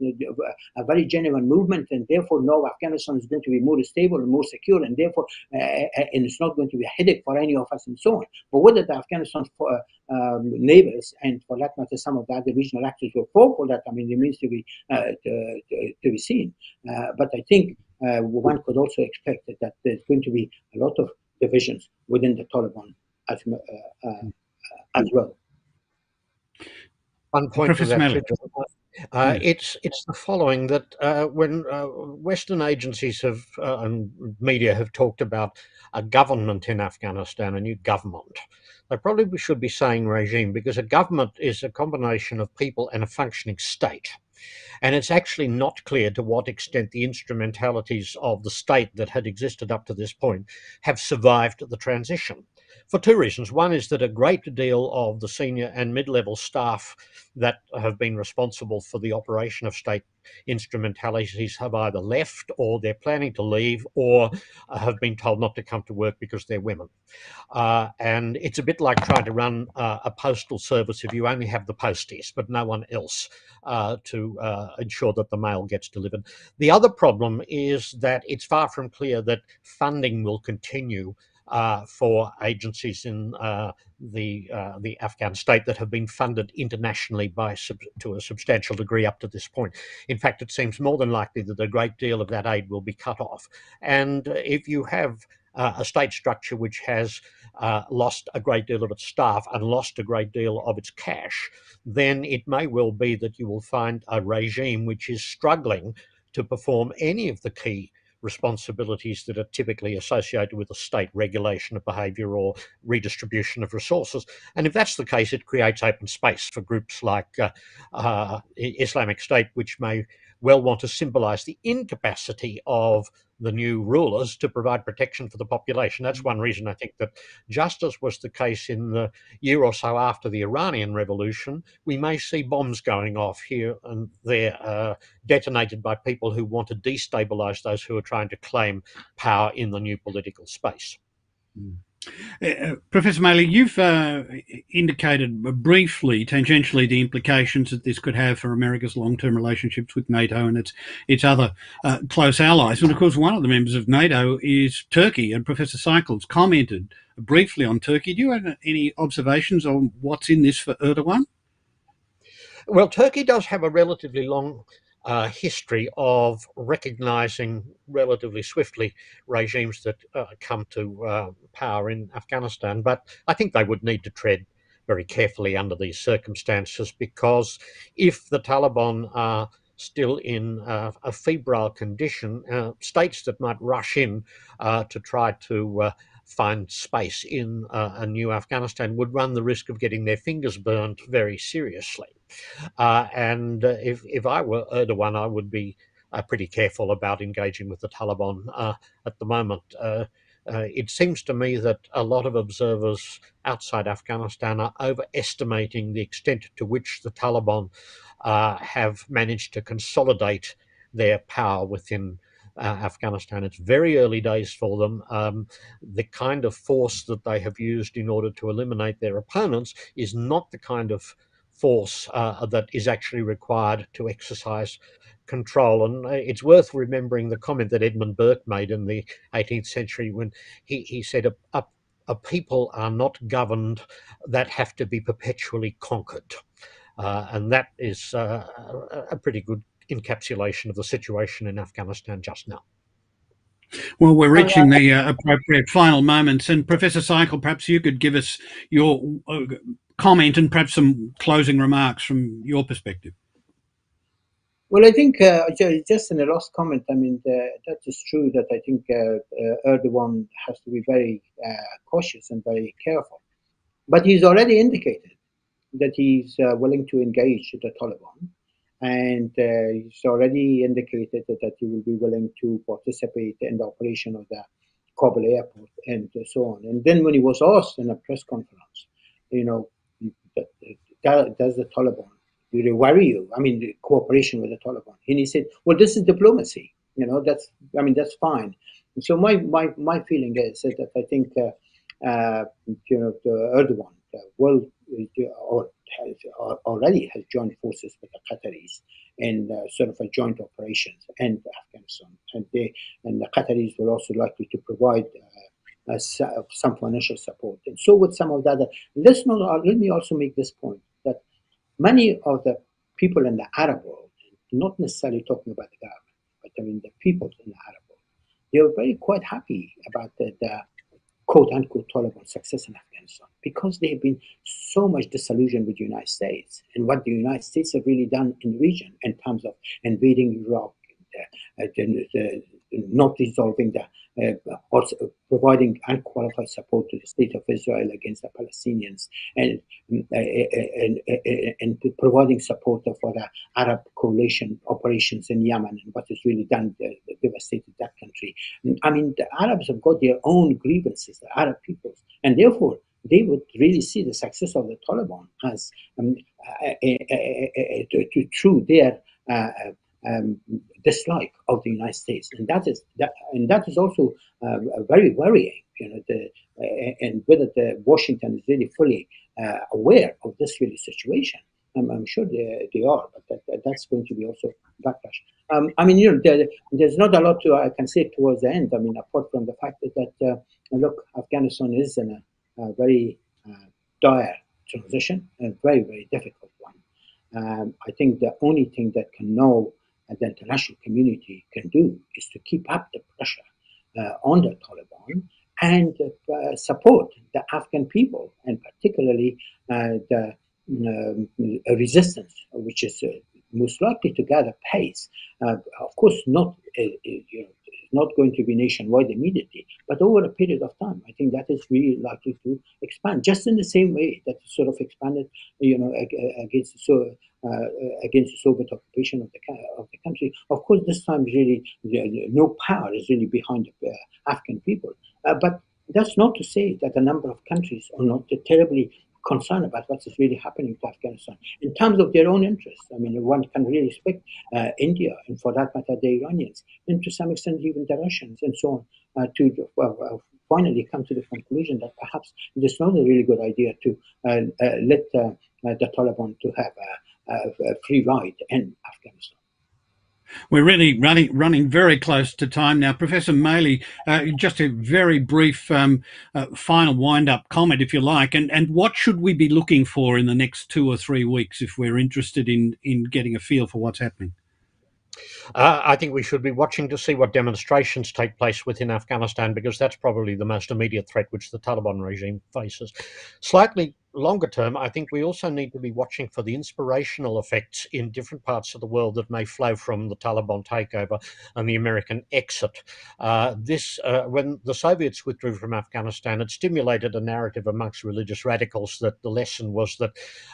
a very genuine movement, and therefore now Afghanistan is going to be more stable and more secure, and therefore uh, uh, and it's not going to be a headache for any of us, and so on. But whether the Afghanistan uh, um, neighbors and for that matter some of the other regional actors will fall for that, I mean, remains to be uh, to, to, to, be seen. Uh, but I think one could also expect that, there's going to be a lot of divisions within the Taliban as, as well. One point Professor to that, uh, hmm. It's it's the following that uh, when uh, Western agencies have uh, and media have talked about a government in Afghanistan, a new government, they probably should be saying regime because a government is a combination of people and a functioning state. And it's actually not clear to what extent the instrumentalities of the state that had existed up to this point have survived the transition for two reasons. One is that a great deal of the senior and mid level staff that have been responsible for the operation of state instrumentalities have either left or they're planning to leave or have been told not to come to work because they're women. Uh, and it's a bit like trying to run uh, a postal service if you only have the posties but no one else uh, to uh, ensure that the mail gets delivered. The other problem is that it's far from clear that funding will continue uh, for agencies in uh, the uh, the Afghan state that have been funded internationally by sub- to a substantial degree up to this point. In fact, it seems more than likely that a great deal of that aid will be cut off. And if you have uh, a state structure which has uh, lost a great deal of its staff and lost a great deal of its cash, then it may well be that you will find a regime which is struggling to perform any of the key responsibilities that are typically associated with a state regulation of behaviour or redistribution of resources. And if that's the case, it creates open space for groups like uh, uh, Islamic State, which may well want to symbolize the incapacity of the new rulers to provide protection for the population. That's one reason I think that, just as was the case in the year or so after the Iranian Revolution, we may see bombs going off here and there, uh, detonated by people who want to destabilize those who are trying to claim power in the new political space. Mm. Uh, uh, Professor Maley, you've uh, indicated briefly, tangentially, the implications that this could have for America's long-term relationships with NATO and its its other uh, close allies. And of course, one of the members of NATO is Turkey. And Professor Saikal's commented briefly on Turkey. Do you have any observations on what's in this for Erdogan? Well, Turkey does have a relatively long uh, history of recognizing relatively swiftly regimes that uh, come to uh, power in Afghanistan. But I think they would need to tread very carefully under these circumstances because if the Taliban are still in uh, a febrile condition, uh, states that might rush in uh, to try to find space in uh, a new Afghanistan would run the risk of getting their fingers burned very seriously. Uh, and uh, if, if I were Erdogan, I would be uh, pretty careful about engaging with the Taliban uh, at the moment. Uh, it seems to me that a lot of observers outside Afghanistan are overestimating the extent to which the Taliban have managed to consolidate their power within uh, Afghanistan. It's very early days for them. Um, the kind of force that they have used in order to eliminate their opponents is not the kind of force uh, that is actually required to exercise control. And uh, it's worth remembering the comment that Edmund Burke made in the 18th century when he, he said, a, a, a people are not governed that have to be perpetually conquered. Uh, and that is uh, a pretty good encapsulation of the situation in Afghanistan just now. Well, we're reaching the uh, appropriate final moments, and Professor Saikal, perhaps you could give us your uh, comment and perhaps some closing remarks from your perspective. Well, I think uh, just in the last comment, I mean, that is true that I think uh, Erdogan has to be very cautious and very careful. But he's already indicated that he's willing to engage the Taliban and uh, he's already indicated that he will be willing to participate in the operation of the Kabul airport and so on. And then when he was asked in a press conference, you know, does the Taliban really worry you? I mean, cooperation with the Taliban. And he said, well, this is diplomacy. You know, that's, I mean, that's fine. And so my, my, my feeling is that I think, uh, uh, you know, the Erdogan uh, will, uh, has already has joined forces with the Qataris in uh, sort of a joint operations in Afghanistan, and they and the Qataris will also likely to provide uh, uh, some financial support, and so would some of the other. Let's not. Uh, let me also make this point that many of the people in the Arab world, not necessarily talking about the government, but I mean the people in the Arab world, they were very quite happy about the, the quote unquote Taliban success in Afghanistan because they have been so much disillusioned with the United States and what the United States have really done in the region in terms of invading Iraq, uh, the, the, not resolving the uh, Uh, also providing unqualified support to the state of Israel against the Palestinians and mm, uh, uh, and, uh, and, and providing support for the Arab coalition operations in Yemen and what has really done uh, devastated that country. Mm, I mean, the Arabs have got their own grievances, the Arab peoples, and therefore they would really see the success of the Taliban as um, a, a, a, to, to, their uh, um, dislike of the United States, and that is that, and that is also uh, very worrying. You know, the, uh, and whether the Washington is really fully uh, aware of this really situation. I'm, I'm sure they, they are, but that, that, that's going to be also backlash. Um, I mean, you know, there, there's not a lot to I can say towards the end. I mean, apart from the fact that, that uh, look, Afghanistan is in a, a very uh, dire transition, a very very difficult one. Um, I think the only thing that can now the international community can do is to keep up the pressure uh, on the Taliban and uh, support the Afghan people, and particularly uh, the um, resistance, which is uh, most likely to gather pace. Uh, of course, not uh, you know, not going to be nationwide immediately, but over a period of time, I think that is really likely to expand, just in the same way that sort of expanded, you know, against so uh, against the Soviet occupation of the of the country. Of course, this time really no power is really behind the uh, Afghan people, uh, but that's not to say that a number of countries are not terribly concerned about what is really happening to Afghanistan in terms of their own interests. I mean, one can really expect uh, India and, for that matter, the Iranians, and to some extent even the Russians and so on, uh, to well, finally come to the conclusion that perhaps it is not a really good idea to uh, let the Taliban to have a free ride in Afghanistan. We're really running running very close to time now, Professor Maley. Uh, just a very brief um, uh, final wind up comment, if you like, and and what should we be looking for in the next two or three weeks if we're interested in in getting a feel for what's happening? Uh, I think we should be watching to see what demonstrations take place within Afghanistan because that's probably the most immediate threat which the Taliban regime faces. Slightly longer term, I think we also need to be watching for the inspirational effects in different parts of the world that may flow from the Taliban takeover and the American exit. Uh, this, uh, when the Soviets withdrew from Afghanistan, it stimulated a narrative amongst religious radicals that the lesson was that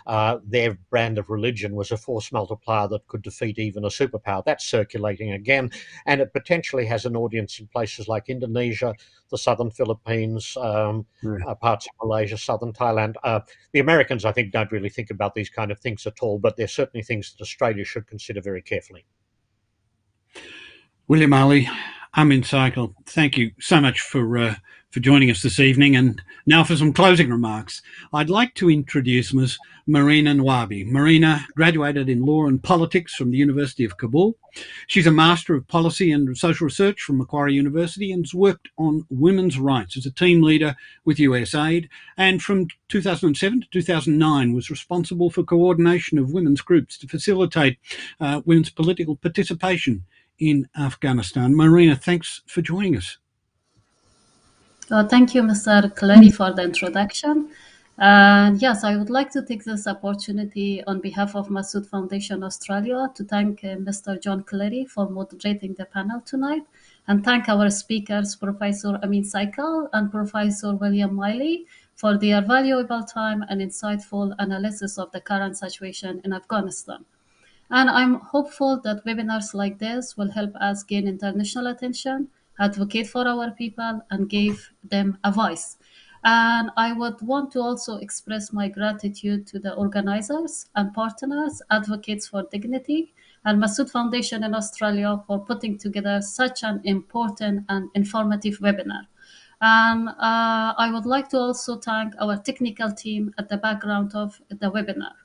uh, their brand of religion was a force multiplier that could defeat even a superpower. That's circulating again, and it potentially has an audience in places like Indonesia, the southern Philippines, um, uh, parts of Malaysia, southern Thailand. Uh, the Americans, I think, don't really think about these kind of things at all, but they're certainly things that Australia should consider very carefully. William Maley, Amin Saikal, thank you so much for uh, for joining us this evening. And now for some closing remarks. I'd like to introduce Ms. Marina Nawabi. Marina graduated in law and politics from the University of Kabul. She's a Master of Policy and Social Research from Macquarie University and has worked on women's rights as a team leader with USAID. And from 2007 to 2009 was responsible for coordination of women's groups to facilitate uh, women's political participation in Afghanistan. Marina, thanks for joining us. Uh, thank you, Mr. Cleary, for the introduction. And yes, I would like to take this opportunity on behalf of Masood Foundation Australia to thank uh, Mr. John Cleary for moderating the panel tonight and thank our speakers, Professor Amin Saikal and Professor William Maley, for their valuable time and insightful analysis of the current situation in Afghanistan. And I'm hopeful that webinars like this will help us gain international attention, advocate for our people, and give them a voice. And I would want to also express my gratitude to the organizers and partners, advocates for dignity, and Masood Foundation in Australia for putting together such an important and informative webinar. And uh, I would like to also thank our technical team at the background of the webinar.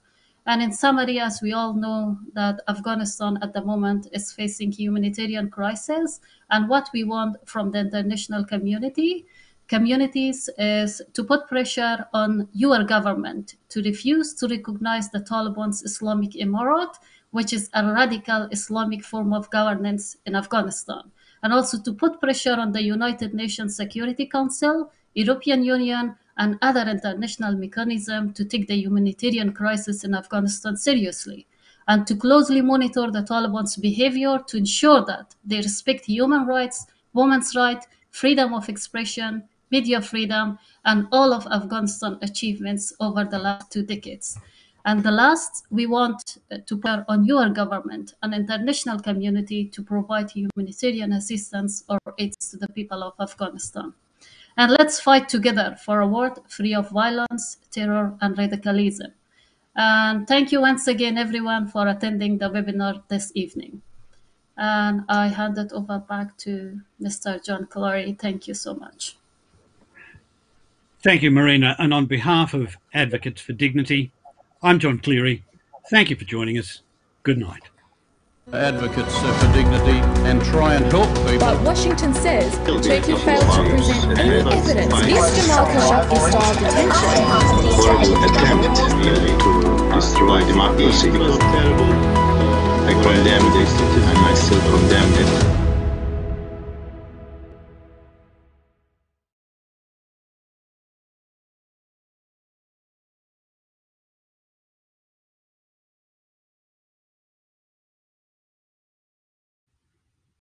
And in summary, as we all know, that Afghanistan at the moment is facing humanitarian crisis, and what we want from the international community communities is to put pressure on your government to refuse to recognize the Taliban's Islamic Emirate, which is a radical Islamic form of governance in Afghanistan, and also to put pressure on the United Nations Security Council, European Union, and other international mechanisms to take the humanitarian crisis in Afghanistan seriously, and to closely monitor the Taliban's behavior to ensure that they respect human rights, women's rights, freedom of expression, media freedom, and all of Afghanistan achievements over the last two decades. And the last, we want uh, to put on your government and international community to provide humanitarian assistance or aid to the people of Afghanistan. And let's fight together for a world free of violence, terror, and radicalism. And thank you once again, everyone, for attending the webinar this evening. And I hand it over back to Mr. John Cleary. Thank you so much. Thank you, Marina. And on behalf of Advocates for Dignity, I'm John Cleary. Thank you for joining us. Good night. Advocates for dignity and try and help people. But Washington says Turkey failed to present any evidence is Jamal Khashoggi-style detention. attempt really to destroy democracy. It was terrible. I condemned it and I still condemn it.